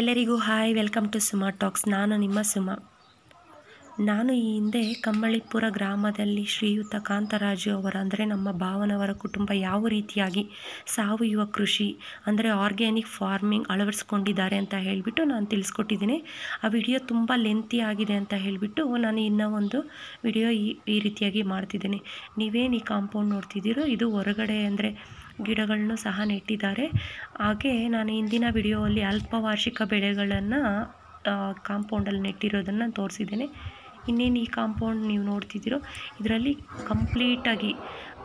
ಎಲ್ಲರಿಗೂ hi, welcome to Suma talks. ನಾನು ನಿಮ್ಮ ಸುಮಾ. ನಾನು ಈ ಹಿಂದೆ ಕಮ್ಮಳಿಪುರ ಗ್ರಾಮದಲ್ಲಿ ಶ್ರೀಯುತ ಕಾಂತರಾಜು ಅವರ, ಅಂದರೆ ನಮ್ಮ ಭಾವನವರ ಕುಟುಂಬ ಯಾವ ರೀತಿಯಾಗಿ ಸಾವಯವ ಕೃಷಿ, ಅಂದರೆ ಆರ್ಗ್ಯಾನಿಕ್ ಫಾರ್ಮಿಂಗ್ ಅಳವಡಿಸ್ಕೊಂಡಿದ್ದಾರೆ ಅಂತ ಹೇಳಿಬಿಟ್ಟು ನಾನು ತಿಳಿಸ್ಕೊಟ್ಟಿದ್ದೀನಿ. ಆ ವಿಡಿಯೋ ತುಂಬ ಲೆಂತಿ ಆಗಿದೆ ಅಂತ ಹೇಳಿಬಿಟ್ಟು ನಾನು ಇನ್ನೂ ಒಂದು ವಿಡಿಯೋ ಈ ಈ ರೀತಿಯಾಗಿ ಮಾಡ್ತಿದ್ದೀನಿ. ನೀವೇನು ಈ ಕಾಂಪೌಂಡ್ ನೋಡ್ತಿದ್ದೀರೋ, ಇದು ಹೊರಗಡೆ ಅಂದರೆ ಗಿಡಗಳನ್ನು ಸಹ ನೆಟ್ಟಿದ್ದಾರೆ. ಹಾಗೆ ನಾನು ಇಂದಿನ ವಿಡಿಯೋದಲ್ಲಿ ಅಲ್ಪವಾರ್ಷಿಕ ಬೆಳೆಗಳನ್ನು ಕಾಂಪೌಂಡಲ್ಲಿ ನೆಟ್ಟಿರೋದನ್ನು ತೋರಿಸಿದ್ದೇನೆ. ಇನ್ನೇನು ಈ ಕಾಂಪೌಂಡ್ ನೀವು ನೋಡ್ತಿದ್ದೀರೋ, ಇದರಲ್ಲಿ ಕಂಪ್ಲೀಟಾಗಿ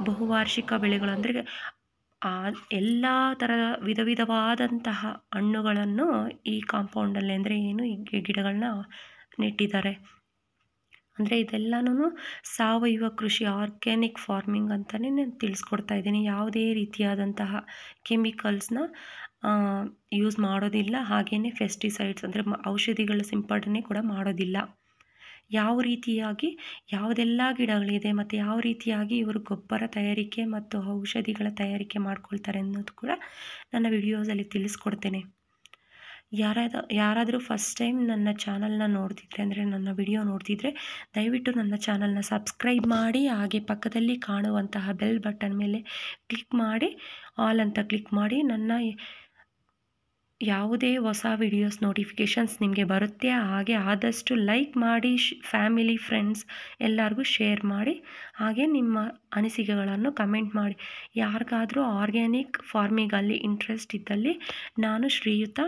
ಬಹುವಾರ್ಷಿಕ ಬೆಳೆಗಳು ಅಂದರೆ ಎಲ್ಲ ಥರದ ವಿಧ ವಿಧವಾದಂತಹ ಹಣ್ಣುಗಳನ್ನು ಈ ಕಾಂಪೌಂಡಲ್ಲಿ ಅಂದರೆ ಏನು, ಈ ಗಿಡಗಳನ್ನ ನೆಟ್ಟಿದ್ದಾರೆ. ಅಂದರೆ ಇದೆಲ್ಲನೂ ಸಾವಯವ ಕೃಷಿ ಆರ್ಗ್ಯಾನಿಕ್ ಫಾರ್ಮಿಂಗ್ ಅಂತಲೇ ನಾನು ತಿಳಿಸ್ಕೊಡ್ತಾ ಇದ್ದೀನಿ. ಯಾವುದೇ ರೀತಿಯಾದಂತಹ ಕೆಮಿಕಲ್ಸ್ನ ಯೂಸ್ ಮಾಡೋದಿಲ್ಲ. ಹಾಗೆಯೇ ಫೆಸ್ಟಿಸೈಡ್ಸ್ ಅಂದರೆ ಔಷಧಿಗಳ ಸಿಂಪಡಣೆ ಕೂಡ ಮಾಡೋದಿಲ್ಲ. ಯಾವ ರೀತಿಯಾಗಿ ಯಾವುದೆಲ್ಲ ಗಿಡಗಳಿದೆ ಮತ್ತು ಯಾವ ರೀತಿಯಾಗಿ ಇವರು ಗೊಬ್ಬರ ತಯಾರಿಕೆ ಮತ್ತು ಔಷಧಿಗಳ ತಯಾರಿಕೆ ಮಾಡ್ಕೊಳ್ತಾರೆ ಅನ್ನೋದು ಕೂಡ ನನ್ನ ವಿಡಿಯೋಸಲ್ಲಿ ತಿಳಿಸ್ಕೊಡ್ತೇನೆ. ಯಾರಾದ, ಯಾರಾದರೂ ಫಸ್ಟ್ ಟೈಮ್ ನನ್ನ ಚಾನಲ್ನ ನೋಡ್ತಿದ್ರೆ ಅಂದರೆ ನನ್ನ ವಿಡಿಯೋ ನೋಡ್ತಿದ್ರೆ, ದಯವಿಟ್ಟು ನನ್ನ ಚಾನಲ್ನ ಸಬ್ಸ್ಕ್ರೈಬ್ ಮಾಡಿ, ಹಾಗೆ ಪಕ್ಕದಲ್ಲಿ ಕಾಣುವಂತಹ ಬೆಲ್ ಬಟನ್ ಮೇಲೆ ಕ್ಲಿಕ್ ಮಾಡಿ ಆಲ್ ಅಂತ ಕ್ಲಿಕ್ ಮಾಡಿ, ನನ್ನ ಯಾವುದೇ ಹೊಸ ವಿಡಿಯೋಸ್ ನೋಟಿಫಿಕೇಷನ್ಸ್ ನಿಮಗೆ ಬರುತ್ತೆ, ಹಾಗೆ ಆದಷ್ಟು ಲೈಕ್ ಮಾಡಿ ಫ್ಯಾಮಿಲಿ ಫ್ರೆಂಡ್ಸ್ ಎಲ್ಲರಿಗೂ ಶೇರ್ ಮಾಡಿ, ಹಾಗೆ ನಿಮ್ಮ ಅನಿಸಿಕೆಗಳನ್ನು ಕಮೆಂಟ್ ಮಾಡಿ. ಯಾರಿಗಾದರೂ ಆರ್ಗ್ಯಾನಿಕ್ ಫಾರ್ಮಿಂಗಲ್ಲಿ ಇಂಟ್ರೆಸ್ಟ್ ಇದ್ದಲ್ಲಿ ನಾನು ಶ್ರೀಯುತ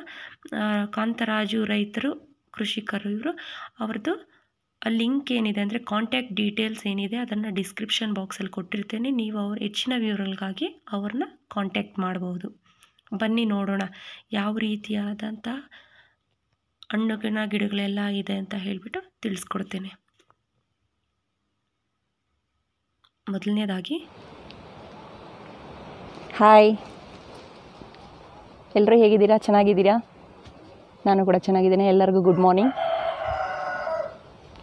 ಕಾಂತರಾಜು ರೈತರು, ಕೃಷಿಕರು ಇವರು ಅವ್ರದ್ದು ಲಿಂಕ್ ಏನಿದೆ ಅಂದರೆ ಕಾಂಟ್ಯಾಕ್ಟ್ ಡೀಟೇಲ್ಸ್ ಏನಿದೆ ಅದನ್ನು ಡಿಸ್ಕ್ರಿಪ್ಷನ್ ಬಾಕ್ಸಲ್ಲಿ ಕೊಟ್ಟಿರ್ತೇನೆ. ನೀವು ಅವ್ರ ಹೆಚ್ಚಿನ ವಿವರಗಳಿಗಾಗಿ ಅವ್ರನ್ನ ಕಾಂಟ್ಯಾಕ್ಟ್ ಮಾಡ್ಬೋದು. ಬನ್ನಿ ನೋಡೋಣ, ಯಾವ ರೀತಿಯಾದಂಥ ಹಣ್ಣುಗಿನ ಗಿಡಗಳೆಲ್ಲ ಇದೆ ಅಂತ ಹೇಳಿಬಿಟ್ಟು ತಿಳಿಸ್ಕೊಡ್ತೇನೆ. ಮೊದಲನೇದಾಗಿ. ಹಾಯ್. ಎಲ್ಲರೂ ಹೇಗಿದ್ದೀರಾ? ಚೆನ್ನಾಗಿದ್ದೀರಾ? ನಾನು ಕೂಡ ಚೆನ್ನಾಗಿದ್ದೇನೆ. ಎಲ್ಲರಿಗೂ good morning.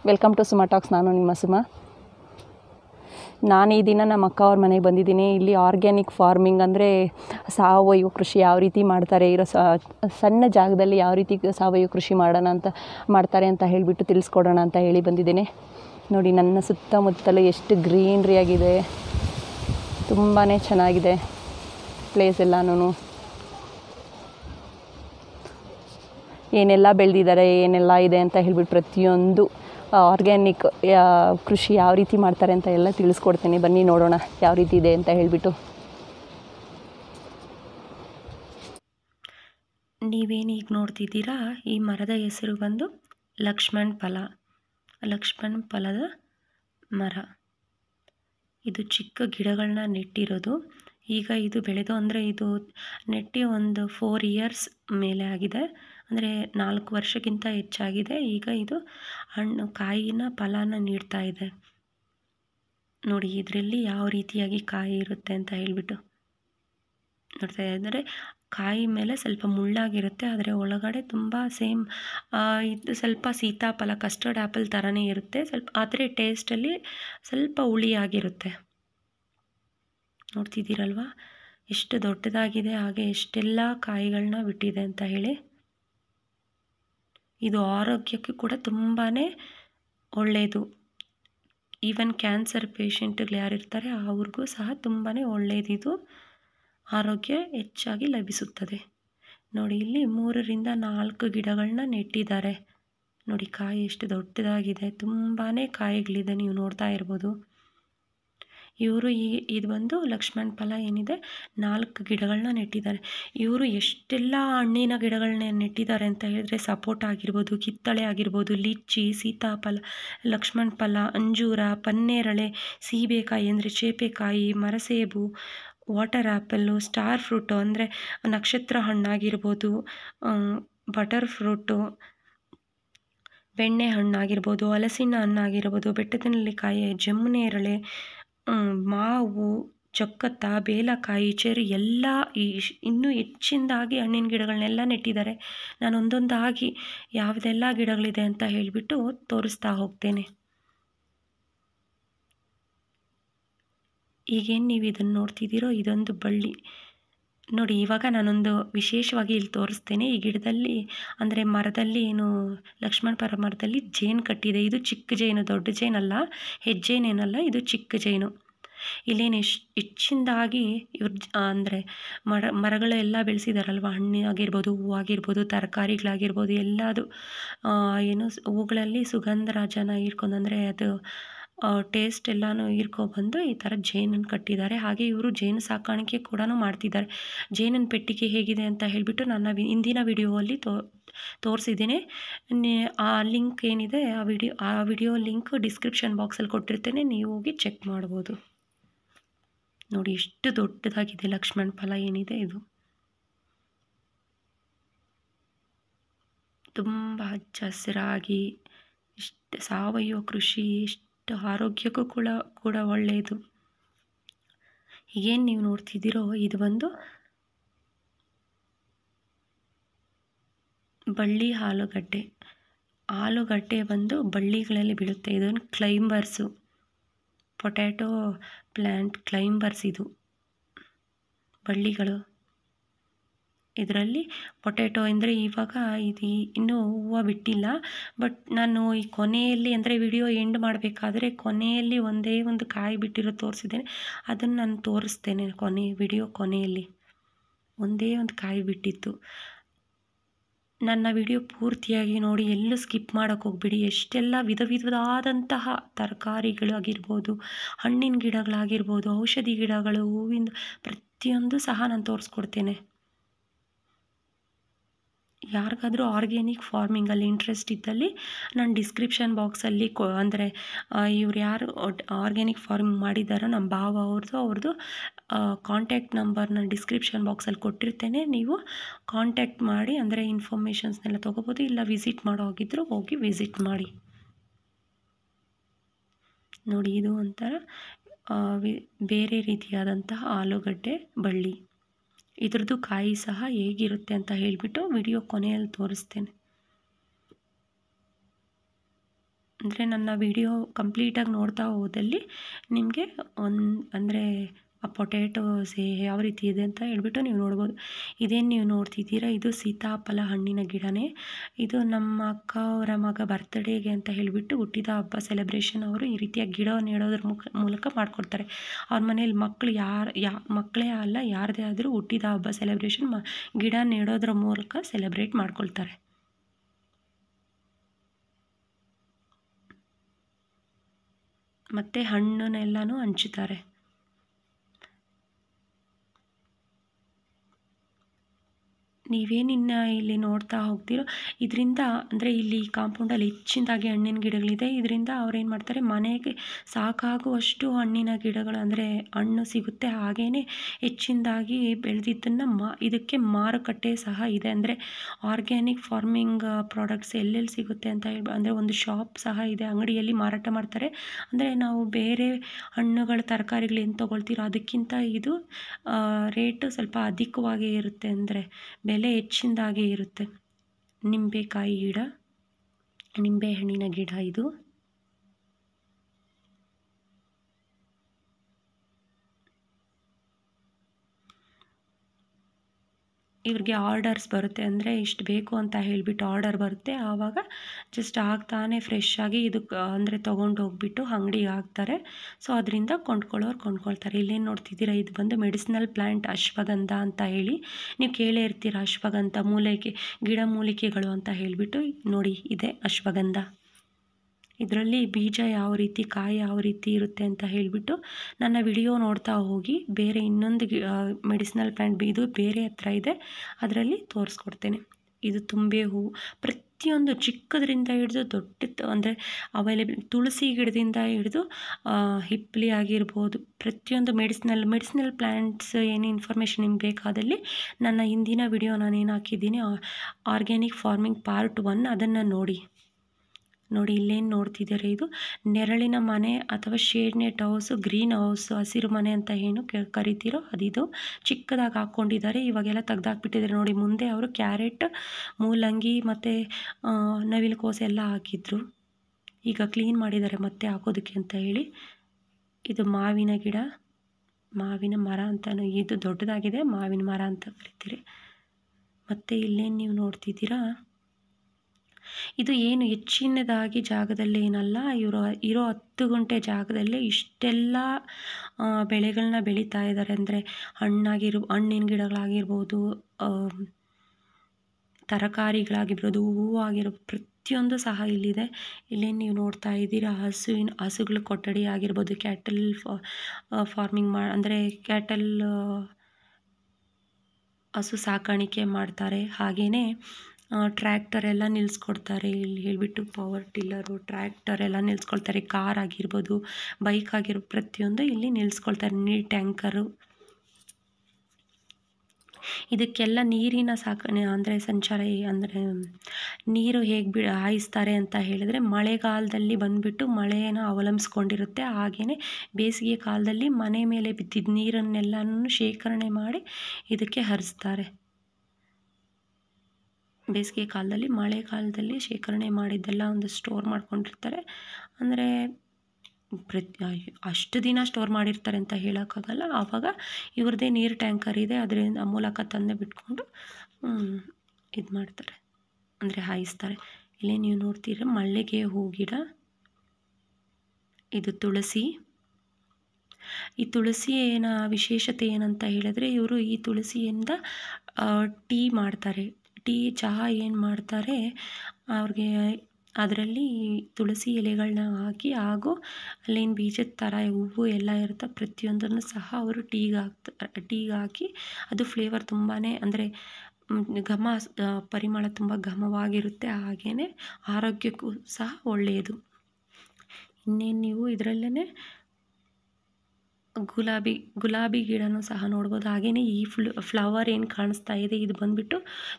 Welcome to Suma talks. ನಾನು ನಿಮ್ಮ ಸುಮಾ. ನಾನು ಈ ದಿನ ನಮ್ಮ ಅಕ್ಕ ಅವ್ರ ಮನೆಗೆ ಬಂದಿದ್ದೀನಿ. ಇಲ್ಲಿ ಆರ್ಗ್ಯಾನಿಕ್ ಫಾರ್ಮಿಂಗ್ ಅಂದರೆ ಸಾವಯವ ಕೃಷಿ ಯಾವ ರೀತಿ ಮಾಡ್ತಾರೆ, ಇರೋ ಸಣ್ಣ ಜಾಗದಲ್ಲಿ ಯಾವ ರೀತಿ ಸಾವಯವ ಕೃಷಿ ಮಾಡೋಣ ಅಂತ, ಮಾಡ್ತಾರೆ ಅಂತ ಹೇಳಿಬಿಟ್ಟು ತಿಳಿಸ್ಕೊಡೋಣ ಅಂತ ಹೇಳಿ ಬಂದಿದ್ದೀನಿ. ನೋಡಿ, ನನ್ನ ಸುತ್ತಮುತ್ತಲು ಎಷ್ಟು ಗ್ರೀನ್ರಿ ಆಗಿದೆ. ತುಂಬಾ ಚೆನ್ನಾಗಿದೆ ಪ್ಲೇಸ್ ಎಲ್ಲನೂ ಏನೆಲ್ಲ ಬೆಳೆದಿದ್ದಾರೆ ಏನೆಲ್ಲ ಇದೆ ಅಂತ ಹೇಳ್ಬಿಟ್ಟು ಪ್ರತಿಯೊಂದು ಆರ್ಗ್ಯಾನಿಕ್ ಕೃಷಿ ಯಾವ ರೀತಿ ಮಾಡ್ತಾರೆ ಅಂತ ಎಲ್ಲ ತಿಳಿಸ್ಕೊಡ್ತೀನಿ. ಬನ್ನಿ ನೋಡೋಣ ಯಾವ ರೀತಿ ಇದೆ ಅಂತ ಹೇಳಿಬಿಟ್ಟು. ನೀವೇನು ಈಗ ನೋಡ್ತಿದ್ದೀರಾ? ಈ ಮರದ ಹೆಸರು ಬಂದು ಲಕ್ಷ್ಮಣ್ ಫಲ. ಲಕ್ಷ್ಮಣ್ ಫಲದ ಮರ. ಇದು ಚಿಕ್ಕ ಗಿಡಗಳನ್ನ ನೆಟ್ಟಿರೋದು. ಈಗ ಇದು ಬೆಳೆದು ಅಂದರೆ ಇದು ನೆಟ್ಟಿ ಒಂದು ಫೋರ್ ಇಯರ್ಸ್ ಮೇಲೆ ಆಗಿದೆ. ಅಂದರೆ ನಾಲ್ಕು ವರ್ಷಕ್ಕಿಂತ ಹೆಚ್ಚಾಗಿದೆ. ಈಗ ಇದು ಹಣ್ಣು, ಕಾಯಿನ ಫಲಾನ ನೀಡ್ತಾ ಇದೆ. ನೋಡಿ, ಇದರಲ್ಲಿ ಯಾವ ರೀತಿಯಾಗಿ ಕಾಯಿ ಇರುತ್ತೆ ಅಂತ ಹೇಳ್ಬಿಟ್ಟು ನೋಡ್ತಾ ಇದ್ದಾರೆ ಕಾಯಿ ಮೇಲೆ ಸ್ವಲ್ಪ ಮುಳ್ಳಾಗಿರುತ್ತೆ, ಆದರೆ ಒಳಗಡೆ ತುಂಬ ಸೇಮ್ ಇದು ಸ್ವಲ್ಪ ಸೀತಾಫಲ ಕಸ್ಟರ್ಡ್ ಆ್ಯಪಲ್ ಥರನೇ ಇರುತ್ತೆ. ಸ್ವಲ್ಪ, ಆದರೆ ಟೇಸ್ಟಲ್ಲಿ ಸ್ವಲ್ಪ ಹುಳಿಯಾಗಿರುತ್ತೆ. ನೋಡ್ತಿದ್ದೀರಲ್ವಾ? ಎಷ್ಟು ದೊಡ್ಡದಾಗಿದೆ, ಹಾಗೆ ಎಷ್ಟೆಲ್ಲ ಕಾಯಿಗಳನ್ನ ಬಿಟ್ಟಿದೆ ಅಂತ ಹೇಳಿ. ಇದು ಆರೋಗ್ಯಕ್ಕೆ ಕೂಡ ತುಂಬಾ ಒಳ್ಳೆಯದು ಈವನ್ ಕ್ಯಾನ್ಸರ್ ಪೇಷಂಟ್ಗಳು ಯಾರಿರ್ತಾರೆ ಅವ್ರಿಗೂ ಸಹ ತುಂಬಾ ಒಳ್ಳೆಯದಿದು ಆರೋಗ್ಯ ಹೆಚ್ಚಾಗಿ ಲಭಿಸುತ್ತದೆ. ನೋಡಿ, ಇಲ್ಲಿ ಮೂರರಿಂದ ನಾಲ್ಕು ಗಿಡಗಳನ್ನ ನೆಟ್ಟಿದ್ದಾರೆ. ನೋಡಿ, ಕಾಯಿ ಎಷ್ಟು ದೊಡ್ಡದಾಗಿದೆ. ತುಂಬಾ ಕಾಯಿಗಳಿದೆ, ನೀವು ನೋಡ್ತಾ ಇರ್ಬೋದು. ಇವರು ಈ, ಇದು ಬಂದು ಲಕ್ಷ್ಮಣ್ ಫಲ ಏನಿದೆ? ನಾಲ್ಕು ಗಿಡಗಳನ್ನ ನೆಟ್ಟಿದ್ದಾರೆ. ಇವರು ಎಷ್ಟೆಲ್ಲ ಹಣ್ಣಿನ ಗಿಡಗಳನ್ನ ನೆಟ್ಟಿದ್ದಾರೆ ಅಂತ ಹೇಳಿದ್ರೆ ಸಪೋಟ ಆಗಿರ್ಬೋದು, ಕಿತ್ತಳೆ ಆಗಿರ್ಬೋದು, ಲಿಚ್ಚಿ, ಸೀತಾಫಲ, ಲಕ್ಷ್ಮಣ್ ಫಲ, ಅಂಜೂರ, ಪನ್ನೇರಳೆ, ಸೀಬೆಕಾಯಿ ಅಂದರೆ ಚೇಪೆಕಾಯಿ, ಮರಸೇಬು, ವಾಟರ್ ಆ್ಯಪಲ್ಲು, ಸ್ಟಾರ್ ಫ್ರೂಟು ಅಂದರೆ ನಕ್ಷತ್ರ ಹಣ್ಣಾಗಿರ್ಬೋದು ಬಟರ್ ಫ್ರೂಟು, ಬೆಣ್ಣೆ ಹಣ್ಣಾಗಿರ್ಬೋದು, ಹಲಸಿನ ಹಣ್ಣಾಗಿರ್ಬೋದು ಬೆಟ್ಟದ ನೆಲ್ಲಿಕಾಯಿ ಜಮ್ಮುನೇರಳೆ ಮಾವು, ಚೊಕ್ಕತ್ತ, ಬೇಲಕಾಯಿ ಚೆರಿ ಎಲ್ಲ ಈ ಇನ್ನೂ ಹೆಚ್ಚಿನದಾಗಿ ಹಣ್ಣಿನ ಗಿಡಗಳನ್ನೆಲ್ಲ ನೆಟ್ಟಿದ್ದಾರೆ. ನಾನು ಒಂದೊಂದಾಗಿ ಯಾವುದೆಲ್ಲ ಗಿಡಗಳಿದೆ ಅಂತ ಹೇಳಿಬಿಟ್ಟು ತೋರಿಸ್ತಾ ಹೋಗ್ತೇನೆ. ಈಗೇನು ನೀವು ಇದನ್ನು ನೋಡ್ತಿದ್ದೀರೋ ಇದೊಂದು ಬಳ್ಳಿ. ನೋಡಿ, ಇವಾಗ ನಾನೊಂದು ವಿಶೇಷವಾಗಿ ಇಲ್ಲಿ ತೋರಿಸ್ತೇನೆ. ಈ ಗಿಡದಲ್ಲಿ, ಅಂದರೆ ಮರದಲ್ಲಿ ಏನು, ಲಕ್ಷ್ಮಣ ಪರ ಮರದಲ್ಲಿ ಜೇನು ಕಟ್ಟಿದೆ. ಇದು ಚಿಕ್ಕ ಜೇನು, ದೊಡ್ಡ ಜೇನಲ್ಲ ಹೆಜ್ಜೇನೇನಲ್ಲ ಇದು ಚಿಕ್ಕ ಜೇನು. ಇಲ್ಲೇನು ಎಷ್ಟು ಹೆಚ್ಚಿಂದಾಗಿ ಇವ್ರ ಅಂದರೆ ಮರ, ಮರಗಳೆಲ್ಲ ಬೆಳೆಸಿದಾರಲ್ವ? ಹಣ್ಣು ಆಗಿರ್ಬೋದು, ಹೂ ಆಗಿರ್ಬೋದು, ತರಕಾರಿಗಳಾಗಿರ್ಬೋದು, ಎಲ್ಲದು ಏನು ಹೂಗಳಲ್ಲಿ ಹೂಗಳಲ್ಲಿ ಸುಗಂಧರಾಜನ ಹೀರ್ಕೊಂಡಂದರೆ ಅದು ಟೇಸ್ಟ್ ಎಲ್ಲನೂ ಹೀರ್ಕೊಬಂದು ಈ ಥರ ಜೇನನ್ನು ಕಟ್ಟಿದ್ದಾರೆ. ಹಾಗೆ ಇವರು ಜೇನು ಸಾಕಾಣಿಕೆ ಕೂಡ ಮಾಡ್ತಿದ್ದಾರೆ. ಜೇನಿನ ಪೆಟ್ಟಿಗೆ ಹೇಗಿದೆ ಅಂತ ಹೇಳಿಬಿಟ್ಟು ನನ್ನ ಹಿಂದಿನ ವಿಡಿಯೋವಲ್ಲಿ ತೋ, ತೋರಿಸಿದ್ದೀನಿ. ಆ ಲಿಂಕ್ ಏನಿದೆ ಆ ವಿಡಿಯೋ ಆ ವಿಡಿಯೋ ಲಿಂಕ್ ಡಿಸ್ಕ್ರಿಪ್ಷನ್ ಬಾಕ್ಸಲ್ಲಿ ಕೊಟ್ಟಿರ್ತೇನೆ. ನೀವು ಹೋಗಿ ಚೆಕ್ ಮಾಡ್ಬೋದು. ನೋಡಿ ಎಷ್ಟು ದೊಡ್ಡದಾಗಿದೆ ಲಕ್ಷ್ಮಣ ಫಲ ಏನಿದೆ ಇದು. ತುಂಬ ಹಚ್ಚ ಹಸಿರಾಗಿ, ಇಷ್ಟು ಸಾವಯವ ಕೃಷಿ ಎಷ್ಟು ಆರೋಗ್ಯಕ್ಕೂ ಕೂಡ ಕೂಡ ಒಳ್ಳೆಯದು. ಏನು ನೀವು ನೋಡ್ತಿದ್ದೀರೋ, ಇದು ಒಂದು ಬಳ್ಳಿ ಆಲೂಗಡ್ಡೆ. ಆಲೂಗಡ್ಡೆ ಬಂದು ಬಳ್ಳಿಗಳಲ್ಲಿ ಬೀಳುತ್ತೆ. ಇದೊಂದು ಕ್ಲೈಂಬರ್ಸು, ಪೊಟ್ಯಾಟೋ ಪ್ಲ್ಯಾಂಟ್ ಕ್ಲೈಂಬರ್ಸ್ ಇದು. ಬಳ್ಳಿಗಳು. ಇದರಲ್ಲಿ ಪೊಟ್ಯಾಟೊ ಅಂದರೆ ಇವಾಗ ಇದು ಇನ್ನೂ ಹೂವು ಬಿಟ್ಟಿಲ್ಲ. ಬಟ್ ನಾನು ಈ ಕೊನೆಯಲ್ಲಿ ಅಂದರೆ ವಿಡಿಯೋ ಎಂಡ್ ಮಾಡಬೇಕಾದ್ರೆ ಕೊನೆಯಲ್ಲಿ ಒಂದೇ ಒಂದು ಕಾಯಿ ಬಿಟ್ಟಿರೋ ತೋರಿಸಿದ್ದೇನೆ. ಅದನ್ನು ನಾನು ತೋರಿಸ್ತೇನೆ ಕೊನೆ ವಿಡಿಯೋ ಕೊನೆಯಲ್ಲಿ. ಒಂದೇ ಒಂದು ಕಾಯಿ ಬಿಟ್ಟಿತ್ತು ನನ್ನ ವಿಡಿಯೋ ಪೂರ್ತಿಯಾಗಿ ನೋಡಿ ಎಲ್ಲೂ ಸ್ಕಿಪ್ ಮಾಡೋಕ್ಕೆ ಹೋಗ್ಬಿಡಿ. ಎಷ್ಟೆಲ್ಲ ವಿಧ ವಿಧವಾದಂತಹ ತರಕಾರಿಗಳು ಆಗಿರ್ಬೋದು, ಹಣ್ಣಿನ ಗಿಡಗಳಾಗಿರ್ಬೋದು, ಔಷಧಿ ಗಿಡಗಳು ಹೂವಿನ ಪ್ರತಿಯೊಂದು ಸಹ ನಾನು ತೋರಿಸ್ಕೊಡ್ತೇನೆ. ಯಾರಿಗಾದರೂ ಆರ್ಗ್ಯಾನಿಕ್ ಫಾರ್ಮಿಂಗಲ್ಲಿ ಇಂಟ್ರೆಸ್ಟ್ ಇದ್ದಲ್ಲಿ ನಾನು ಡಿಸ್ಕ್ರಿಪ್ಷನ್ ಬಾಕ್ಸಲ್ಲಿ ಕೊ, ಅಂದರೆ ಇವ್ರು ಯಾರು ಆರ್ಗ್ಯಾನಿಕ್ ಫಾರ್ಮಿಂಗ್ ಮಾಡಿದ್ದಾರೋ ನಮ್ಮ ಭಾವ ಅವ್ರದ್ದು ಅವ್ರದ್ದು ಕಾಂಟ್ಯಾಕ್ಟ್ ನಂಬರ್ನ ಡಿಸ್ಕ್ರಿಪ್ಷನ್ ಬಾಕ್ಸಲ್ಲಿ ಕೊಟ್ಟಿರ್ತೇನೆ. ನೀವು ಕಾಂಟ್ಯಾಕ್ಟ್ ಮಾಡಿ, ಅಂದರೆ ಇನ್ಫಾರ್ಮೇಷನ್ಸ್ನೆಲ್ಲ ತೊಗೋಬೋದು. ಇಲ್ಲ ವಿಸಿಟ್ ಮಾಡೋ ಹೋಗಿದ್ರು ಹೋಗಿ ವಿಸಿಟ್ ಮಾಡಿ. ನೋಡಿ, ಇದು ಒಂಥರ ಬೇರೆ ರೀತಿಯಾದಂತಹ ಆಲೂಗಡ್ಡೆ ಬಳ್ಳಿ. ಇದ್ರದ್ದು ಕಾಯಿ ಸಹ ಹೇಗಿರುತ್ತೆ ಅಂತ ಹೇಳಿಬಿಟ್ಟು ವಿಡಿಯೋ ಕೊನೆಯಲ್ಲಿ ತೋರಿಸ್ತೇನೆ. ಅಂದರೆ ನನ್ನ ವಿಡಿಯೋ ಕಂಪ್ಲೀಟಾಗಿ ನೋಡ್ತಾ ಹೋದಲ್ಲಿ ನಿಮಗೆ ಒಂದು, ಅಂದರೆ ಆ ಪೊಟ್ಯಾಟೋಸ್ ಯಾವ ರೀತಿ ಇದೆ ಅಂತ ಹೇಳ್ಬಿಟ್ಟು ನೀವು ನೋಡ್ಬೋದು. ಇದೇನು ನೀವು ನೋಡ್ತಿದ್ದೀರಾ? ಇದು ಸೀತಾಫಲ ಹಣ್ಣಿನ ಗಿಡನೇ. ಇದು ನಮ್ಮ ಅಕ್ಕ ಅವರ ಮಗ ಬರ್ತ್ಡೇಗೆ ಅಂತ ಹೇಳಿಬಿಟ್ಟು ಹುಟ್ಟಿದ ಹಬ್ಬ ಸೆಲೆಬ್ರೇಷನ್ ಅವರು ಈ ರೀತಿಯ ಗಿಡ ನೆಡೋದ್ರ ಮುಖ, ಮೂಲಕ ಮಾಡಿಕೊಡ್ತಾರೆ. ಅವ್ರ ಮನೇಲಿ ಮಕ್ಕಳು ಯಾರು, ಯಾ, ಮಕ್ಕಳೇ ಅಲ್ಲ, ಯಾರದೇ ಆದರೂ ಹುಟ್ಟಿದ ಹಬ್ಬ ಸೆಲೆಬ್ರೇಷನ್ ಮ, ಗಿಡ ನೆಡೋದ್ರ ಮೂಲಕ ಸೆಲೆಬ್ರೇಟ್ ಮಾಡ್ಕೊಳ್ತಾರೆ. ಮತ್ತು ಹಣ್ಣನ್ನೆಲ್ಲನೂ ಹಂಚುತ್ತಾರೆ ನೀವೇನಿನ್ನ ಇಲ್ಲಿ ನೋಡ್ತಾ ಹೋಗ್ತೀರೋ, ಇದರಿಂದ ಅಂದರೆ ಇಲ್ಲಿ ಕಾಂಪೌಂಡಲ್ಲಿ ಹೆಚ್ಚಿನದಾಗಿ ಹಣ್ಣಿನ ಗಿಡಗಳಿದೆ. ಇದರಿಂದ ಅವ್ರೇನು ಮಾಡ್ತಾರೆ, ಮನೆಗೆ ಸಾಕಾಗುವಷ್ಟು ಹಣ್ಣಿನ ಗಿಡಗಳು ಅಂದರೆ ಹಣ್ಣು ಸಿಗುತ್ತೆ. ಹಾಗೆಯೇ ಹೆಚ್ಚಿನದಾಗಿ ಬೆಳೆದಿದ್ದನ್ನು ಮಾ, ಇದಕ್ಕೆ ಮಾರುಕಟ್ಟೆ ಸಹ ಇದೆ. ಅಂದರೆ ಆರ್ಗ್ಯಾನಿಕ್ ಫಾರ್ಮಿಂಗ್ ಪ್ರಾಡಕ್ಟ್ಸ್ ಎಲ್ಲೆಲ್ಲಿ ಸಿಗುತ್ತೆ ಅಂತ ಅಂದರೆ ಒಂದು ಶಾಪ್ ಸಹ ಇದೆ, ಅಂಗಡಿಯಲ್ಲಿ ಮಾರಾಟ ಮಾಡ್ತಾರೆ. ಅಂದರೆ ನಾವು ಬೇರೆ ಹಣ್ಣುಗಳ, ತರಕಾರಿಗಳು ಏನು ತೊಗೊಳ್ತೀರೋ ಅದಕ್ಕಿಂತ ಇದು ರೇಟು ಸ್ವಲ್ಪ ಅಧಿಕವಾಗಿ ಇರುತ್ತೆ. ಅಂದರೆ ಬೆಲೆ ಹೆಚ್ಚಿನದಾಗೇ ಇರುತ್ತೆ. ನಿಂಬೆಕಾಯಿ ಗಿಡ ನಿಂಬೆಹಣ್ಣಿನ ಗಿಡ ಇದು. ಇವ್ರಿಗೆ ಆರ್ಡರ್ಸ್ ಬರುತ್ತೆ ಅಂದರೆ ಇಷ್ಟು ಬೇಕು ಅಂತ ಹೇಳಿಬಿಟ್ಟು ಆರ್ಡರ್ ಬರುತ್ತೆ. ಆವಾಗ ಜಸ್ಟ್ ಆಗ್ತಾನೆ ಫ್ರೆಶ್ ಆಗಿ ಇದಕ್ಕೆ ಅಂದರೆ ತೊಗೊಂಡು ಹೋಗ್ಬಿಟ್ಟು ಅಂಗಡಿಗೆ ಹಾಕ್ತಾರೆ. ಸೊ ಅದರಿಂದ ಕೊಂಡ್ಕೊಳ್ಳೋರು ಕೊಂಡ್ಕೊಳ್ತಾರೆ. ಇಲ್ಲೇನು ನೋಡ್ತಿದ್ದೀರಾ? ಇದು ಬಂದು ಮೆಡಿಸಿನಲ್ ಪ್ಲ್ಯಾಂಟ್ ಅಶ್ವಗಂಧ ಅಂತ ಹೇಳಿ. ನೀವು ಕೇಳೇ ಇರ್ತೀರ ಅಶ್ವಗಂಧ ಮೂಲಿಕೆ, ಗಿಡ ಮೂಲಿಕೆಗಳು ಅಂತ ಹೇಳಿಬಿಟ್ಟು ನೋಡಿ, ಇದೆ ಅಶ್ವಗಂಧ. ಇದರಲ್ಲಿ ಬೀಜ ಯಾವ ರೀತಿ, ಕಾಯಿ ಯಾವ ರೀತಿ ಇರುತ್ತೆ ಅಂತ ಹೇಳಿಬಿಟ್ಟು ನನ್ನ ವಿಡಿಯೋ ನೋಡ್ತಾ ಹೋಗಿ, ಬೇರೆ ಇನ್ನೊಂದು ಮೆಡಿಸಿನಲ್ ಪ್ಲ್ಯಾಂಟ್ ಇದು ಬೇರೆ ಹತ್ರ ಇದೆ, ಅದರಲ್ಲಿ ತೋರಿಸ್ಕೊಡ್ತೇನೆ. ಇದು ತುಂಬೆ ಹೂವು ಪ್ರತಿಯೊಂದು ಚಿಕ್ಕದ್ರಿಂದ ಹಿಡಿದು ದೊಡ್ಡ ಅಂದರೆ ಅವೈಲೇಬಲ್ ತುಳಸಿ ಗಿಡದಿಂದ ಹಿಡಿದು ಹಿಪ್ಲಿ ಆಗಿರ್ಬೋದು, ಪ್ರತಿಯೊಂದು ಮೆಡಿಸಿನಲ್ ಮೆಡಿಸಿನಲ್ ಪ್ಲ್ಯಾಂಟ್ಸ್ ಏನು ಇನ್ಫಾರ್ಮೇಷನ್ ನಿಮ್ಗೆ ಬೇಕಾದಲ್ಲಿ ನನ್ನ ಹಿಂದಿನ ವಿಡಿಯೋ ನಾನು ಏನು ಹಾಕಿದ್ದೀನಿ ಆರ್ಗ್ಯಾನಿಕ್ ಫಾರ್ಮಿಂಗ್ ಪಾರ್ಟ್ ಒನ್ ಅದನ್ನು ನೋಡಿ. ನೋಡಿ ಇಲ್ಲೇನು ನೋಡ್ತಿದ್ದಾರೆ ಇದು. ನೆರಳಿನ ಮನೆ ಅಥವಾ shade net house green house, ಹಸಿರು ಮನೆ ಅಂತ ಏನು ಕರಿತೀರೋ ಅದಿದು. ಚಿಕ್ಕದಾಗಿ ಹಾಕ್ಕೊಂಡಿದ್ದಾರೆ. ಇವಾಗೆಲ್ಲ ತೆಗ್ದಾಕ್ಬಿಟ್ಟಿದ್ದಾರೆ ನೋಡಿ. ಮುಂದೆ ಅವರು ಕ್ಯಾರೆಟ್, ಮೂಲಂಗಿ ಮತ್ತು ನವಿಲು ಕೋಸು ಎಲ್ಲ ಹಾಕಿದ್ರು. ಈಗ ಕ್ಲೀನ್ ಮಾಡಿದ್ದಾರೆ ಮತ್ತೆ ಹಾಕೋದಕ್ಕೆ ಅಂತ ಹೇಳಿ. ಇದು ಮಾವಿನ ಗಿಡ. ಮಾವಿನ ಮರ ಅಂತಲೂ ಇದು ದೊಡ್ಡದಾಗಿದೆ. ಮಾವಿನ ಮರ ಅಂತ ಕರಿತೀರಿ. ಮತ್ತು ಇಲ್ಲೇನು ನೀವು ನೋಡ್ತಿದ್ದೀರಾ? ಇದು ಏನು ಹೆಚ್ಚಿನದಾಗಿ ಜಾಗದಲ್ಲಿ ಏನಲ್ಲ ಇವರು ಇರೋ ಹತ್ತು ಗಂಟೆ ಜಾಗದಲ್ಲೇ ಇಷ್ಟೆಲ್ಲ ಬೆಳೆಗಳನ್ನ ಬೆಳೀತಾ ಇದ್ದಾರೆ ಅಂದರೆ ಹಣ್ಣಾಗಿರ್ ಹಣ್ಣಿನ ಗಿಡಗಳಾಗಿರ್ಬೋದು ತರಕಾರಿಗಳಾಗಿರ್ಬೋದು, ಹೂವಾಗಿರೋ ಪ್ರತಿಯೊಂದು ಸಹ ಇಲ್ಲಿದೆ. ಇಲ್ಲೇನು ನೀವು ನೋಡ್ತಾ ಇದ್ದೀರಾ, ಹಸುವಿನ, ಹಸುಗಳ ಕೊಠಡಿ ಆಗಿರ್ಬೋದು, ಕ್ಯಾಟಲ್ ಫಾರ್ಮಿಂಗ್ ಮಾ, ಅಂದರೆ ಕ್ಯಾಟಲ್ ಹಸು ಸಾಕಾಣಿಕೆ ಮಾಡ್ತಾರೆ. ಹಾಗೆಯೇ ಟ್ರ್ಯಾಕ್ಟರ್ ಎಲ್ಲ ನಿಲ್ಲಿಸ್ಕೊಡ್ತಾರೆ ಇಲ್ಲಿ ಹೇಳಿಬಿಟ್ಟು ಪವರ್ ಟಿಲ್ಲರು ಟ್ರ್ಯಾಕ್ಟರ್ ಎಲ್ಲ ನಿಲ್ಲಿಸ್ಕೊಳ್ತಾರೆ ಕಾರ್ ಆಗಿರ್ಬೋದು ಬೈಕ್ ಆಗಿರೋ ಪ್ರತಿಯೊಂದು ಇಲ್ಲಿ ನಿಲ್ಲಿಸ್ಕೊಳ್ತಾರೆ ನೀರು ಟ್ಯಾಂಕರು ಇದಕ್ಕೆಲ್ಲ ನೀರಿನ ಸಾಕಣೆ ಅಂದರೆ ಸಂಚಾರ ಅಂದರೆ ನೀರು ಹೇಗೆ ಬಿ, ಹಾಯಿಸ್ತಾರೆ ಅಂತ ಹೇಳಿದರೆ, ಮಳೆಗಾಲದಲ್ಲಿ ಬಂದುಬಿಟ್ಟು ಮಳೆಯನ್ನು ಅವಲಂಬಿಸ್ಕೊಂಡಿರುತ್ತೆ. ಹಾಗೆಯೇ ಬೇಸಿಗೆ ಕಾಲದಲ್ಲಿ ಮನೆ ಮೇಲೆ ಬಿದ್ದಿದ್ದ ನೀರನ್ನೆಲ್ಲನೂ ಶೇಖರಣೆ ಮಾಡಿ ಇದಕ್ಕೆ ಹರಿಸ್ತಾರೆ. ಬೇಸಿಗೆ ಕಾಲದಲ್ಲಿ ಮಳೆಗಾಲದಲ್ಲಿ ಶೇಖರಣೆ ಮಾಡಿದ್ದೆಲ್ಲ ಒಂದು ಸ್ಟೋರ್ ಮಾಡ್ಕೊಂಡಿರ್ತಾರೆ. ಅಂದರೆ ಪ್ರತಿ, ಅಷ್ಟು ದಿನ ಸ್ಟೋರ್ ಮಾಡಿರ್ತಾರೆ ಅಂತ ಹೇಳೋಕ್ಕಾಗಲ್ಲ. ಆವಾಗ ಇವ್ರದ್ದೇ ನೀರು ಟ್ಯಾಂಕರ್ ಇದೆ, ಅದರಿಂದ ಮೂಲಕ ತಂದೆ ಬಿಟ್ಕೊಂಡು ಇದು ಮಾಡ್ತಾರೆ. ಅಂದರೆ ಹಾಯಿಸ್ತಾರೆ. ಇಲ್ಲಿ ನೀವು ನೋಡ್ತೀರ, ಮಲ್ಲಿಗೆ ಹೂ ಗಿಡ, ಇದು ತುಳಸಿ. ಈ ತುಳಸಿ ಏನ ವಿಶೇಷತೆ ಏನಂತ ಹೇಳಿದ್ರೆ, ಇವರು ಈ ತುಳಸಿಯಿಂದ ಟೀ ಮಾಡ್ತಾರೆ. ಟೀ ಚಹಾ ಏನು ಮಾಡ್ತಾರೆ, ಅವ್ರಿಗೆ ಅದರಲ್ಲಿ ತುಳಸಿ ಎಲೆಗಳನ್ನ ಹಾಕಿ ಹಾಗೂ ಅಲ್ಲೇನು ಬೀಜದ ಥರ ಹೂವು ಎಲ್ಲ ಇರುತ್ತೆ. ಪ್ರತಿಯೊಂದನ್ನು ಸಹ ಅವರು ಟೀಗೆ ಹಾಕ್ತಾರೆ ಟೀಗೆ ಹಾಕಿ ಅದು ಫ್ಲೇವರ್ ತುಂಬಾ ಅಂದರೆ ಘಮ ಪರಿಮಳ ತುಂಬ ಘಮವಾಗಿರುತ್ತೆ. ಹಾಗೆಯೇ ಆರೋಗ್ಯಕ್ಕೂ ಸಹ ಒಳ್ಳೆಯದು ಇನ್ನೇನು ನೀವು ಇದರಲ್ಲೇ ಗುಲಾಬಿ ಗುಲಾಬಿ ಗಿಡನೂ ಸಹ ನೋಡ್ಬೋದು. ಹಾಗೆಯೇ ಈ ಫ್ಲ್, ಫ್ಲವರ್ ಏನು ಕಾಣಿಸ್ತಾ ಇದೆ, ಇದು ಬಂದುಬಿಟ್ಟು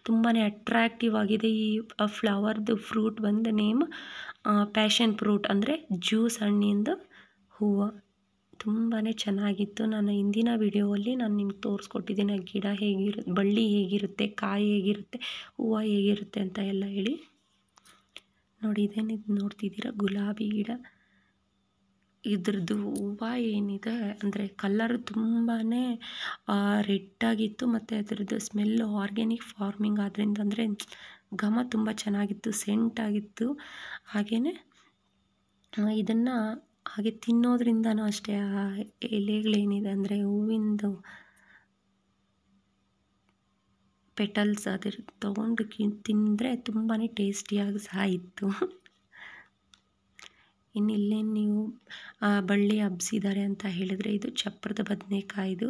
ತುಂಬಾ ಅಟ್ರ್ಯಾಕ್ಟಿವ್ ಆಗಿದೆ. ಈ ಫ್ಲವರ್ದು ಫ್ರೂಟ್ ಬಂದು ನೇಮ್ ಪ್ಯಾಷನ್ ಫ್ರೂಟ್ ಅಂದರೆ ಜ್ಯೂಸ್ ಹಣ್ಣಿಂದು ಹೂವು. ತುಂಬಾ ಚೆನ್ನಾಗಿತ್ತು. ನಾನು ಹಿಂದಿನ ವಿಡಿಯೋಲ್ಲಿ ನಾನು ನಿಮ್ಗೆ ತೋರಿಸ್ಕೊಟ್ಟಿದ್ದೀನಿ ಗಿಡ ಹೇಗಿರು, ಬಳ್ಳಿ ಹೇಗಿರುತ್ತೆ, ಕಾಯಿ ಹೇಗಿರುತ್ತೆ, ಹೂವು ಹೇಗಿರುತ್ತೆ ಅಂತ ಎಲ್ಲ ಹೇಳಿ. ನೋಡಿ, ಇದೇನಿದು ನೋಡ್ತಿದ್ದೀರಾ? ಗುಲಾಬಿ ಗಿಡ. ಇದ್ರದ್ದು ಹೂವು ಏನಿದೆ ಅಂದರೆ ಕಲ್ಲರ್ ತುಂಬಾ ರೆಡ್ಡಾಗಿತ್ತು ಮತ್ತು ಅದರದ್ದು ಸ್ಮೆಲ್ಲು ಆರ್ಗ್ಯಾನಿಕ್ ಫಾರ್ಮಿಂಗ್ ಆದ್ದರಿಂದ ಅಂದರೆ ಘಮ ತುಂಬ ಚೆನ್ನಾಗಿತ್ತು ಸೆಂಟಾಗಿತ್ತು ಹಾಗೆಯೇ ಇದನ್ನು ಹಾಗೆ ತಿನ್ನೋದ್ರಿಂದನೂ ಅಷ್ಟೇ ಆ ಎಲೆಗಳೇನಿದೆ ಅಂದರೆ ಹೂವಿಂದು ಪೆಟಲ್ಸ್ ಅದ್ರ ತೊಗೊಂಡು ತಿಂದರೆ ತುಂಬಾ ಟೇಸ್ಟಿಯಾಗಿ ಸಹ ಇತ್ತು. ಇನ್ನು ನೀವು ಬಳ್ಳಿ ಹಬ್ಸಿದ್ದಾರೆ ಅಂತ ಹೇಳಿದರೆ ಇದು ಚಪ್ರದ ಬದನೆಕಾಯಿದು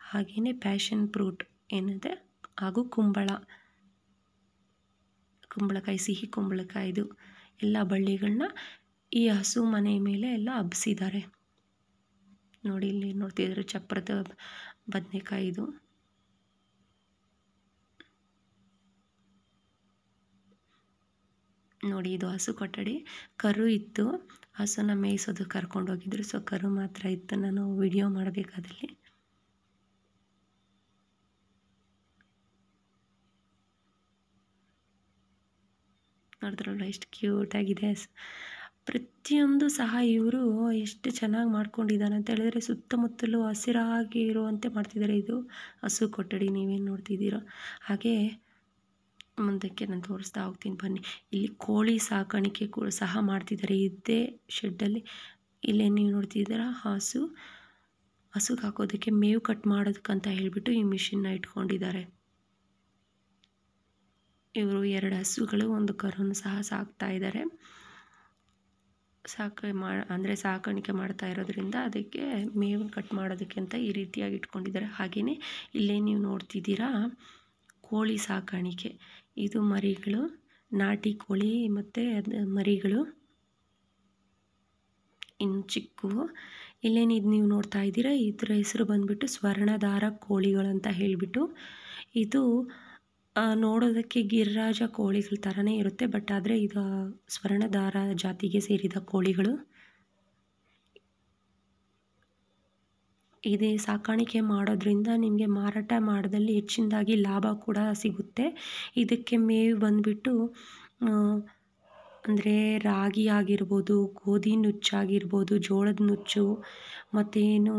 ಹಾಗೆಯೇ ಪ್ಯಾಷನ್ ಫ್ರೂಟ್ ಏನಿದೆ ಹಾಗೂ ಕುಂಬಳ. ಕುಂಬಳಕಾಯಿ, ಸಿಹಿ ಕುಂಬಳಕಾಯಿದು, ಎಲ್ಲ ಬಳ್ಳಿಗಳನ್ನ ಈ ಹಸು ಮನೆ ಮೇಲೆ ಎಲ್ಲ ಹಬ್ಸಿದ್ದಾರೆ. ನೋಡಿ ಇಲ್ಲಿ ನೋಡ್ತಿದ್ದಾರೆ ಚಪ್ರದ ಬದನೆಕಾಯಿದು. ನೋಡಿ, ಇದು ಹಸು ಕೊಠಡಿ. ಕರು ಇತ್ತು. ಹಸುನ ಮೇಯಿಸೋದು ಕರ್ಕೊಂಡು ಹೋಗಿದ್ರು. ಸೊ, ಕರು ಮಾತ್ರ ಇತ್ತು. ನಾನು ವಿಡಿಯೋ ಮಾಡಬೇಕಾದಲ್ಲಿ. ನೋಡಿದ್ರಲ್ಲ ಎಷ್ಟು ಕ್ಯೂಟಾಗಿದೆ ಪ್ರತಿಯೊಂದು ಸಹ ಇವರು ಎಷ್ಟು ಚೆನ್ನಾಗಿ ಮಾಡ್ಕೊಂಡಿದ್ದಾನೆ ಅಂತ ಹೇಳಿದ್ರೆ, ಸುತ್ತಮುತ್ತಲೂ ಹಸಿರಾಗಿ ಇರುವಂತೆ ಮಾಡ್ತಿದ್ದಾರೆ. ಇದು ಹಸು ಕೊಠಡಿ, ನೀವೇನು ನೋಡ್ತಿದ್ದೀರೋ? ಹಾಗೆ ಮುಂದಕ್ಕೆ ನಾನು ತೋರಿಸ್ತಾ ಹೋಗ್ತೀನಿ ಬನ್ನಿ. ಇಲ್ಲಿ ಕೋಳಿ ಸಾಕಾಣಿಕೆ ಕೂಡ ಸಹ ಮಾಡ್ತಿದ್ದಾರೆ. ಇದೇ ಶೆಡ್ಡಲ್ಲಿ ಇಲ್ಲೇ ನೀವು ನೋಡ್ತಿದ್ದೀರಾ? ಹಸು. ಹಸುಗೆ ಹಾಕೋದಕ್ಕೆ ಮೇವು ಕಟ್ ಮಾಡೋದಕ್ಕಂತ ಹೇಳಿಬಿಟ್ಟು ಈ ಮಿಷಿನ್ನ ಇಟ್ಕೊಂಡಿದ್ದಾರೆ. ಇವರು ಎರಡು ಹಸುಗಳು, ಒಂದು ಕರುನು ಸಹ ಸಾಕ್ತಾ ಇದ್ದಾರೆ. ಸಾಕ ಮಾ, ಅಂದರೆ ಸಾಕಾಣಿಕೆ ಮಾಡ್ತಾ ಇರೋದ್ರಿಂದ ಅದಕ್ಕೆ ಮೇವು ಕಟ್ ಮಾಡೋದಕ್ಕೆ ಅಂತ ಈ ರೀತಿಯಾಗಿ ಇಟ್ಕೊಂಡಿದ್ದಾರೆ. ಹಾಗೆಯೇ ಇಲ್ಲೇ ನೀವು ನೋಡ್ತಿದ್ದೀರಾ? ಕೋಳಿ ಸಾಕಾಣಿಕೆ. ಇದು ಮರಿಗಳು, ನಾಟಿ ಕೋಳಿ ಮತ್ತು ಅದು ಮರಿಗಳು. ಇನ್ನು ಚಿಕ್ಕು ಇಲ್ಲೇನು ನೀವು ನೋಡ್ತಾ ಇದ್ದೀರಾ? ಇದರ ಹೆಸರು ಬಂದುಬಿಟ್ಟು ಸ್ವರ್ಣಧಾರ ಅಂತ ಹೇಳಿಬಿಟ್ಟು. ಇದು ನೋಡೋದಕ್ಕೆ ಗಿರಿರಾಜ ಕೋಳಿಗಳ ಥರನೇ ಇರುತ್ತೆ, ಬಟ್ ಆದರೆ ಇದು ಸ್ವರ್ಣಧಾರ ಜಾತಿಗೆ ಸೇರಿದ ಕೋಳಿಗಳು. ಇದೇ. ಸಾಕಾಣಿಕೆ ಮಾಡೋದ್ರಿಂದ ನಿಮಗೆ ಮಾರಾಟ ಮಾಡಿದಲ್ಲಿ ಹೆಚ್ಚಿನದಾಗಿ ಲಾಭ ಕೂಡ ಸಿಗುತ್ತೆ. ಇದಕ್ಕೆ ಮೇವು ಬಂದುಬಿಟ್ಟು ಅಂದರೆ ರಾಗಿ ಆಗಿರ್ಬೋದು, ಗೋಧಿ ನುಚ್ಚಾಗಿರ್ಬೋದು ಜೋಳದ ನುಚ್ಚು, ಮತ್ತೇನು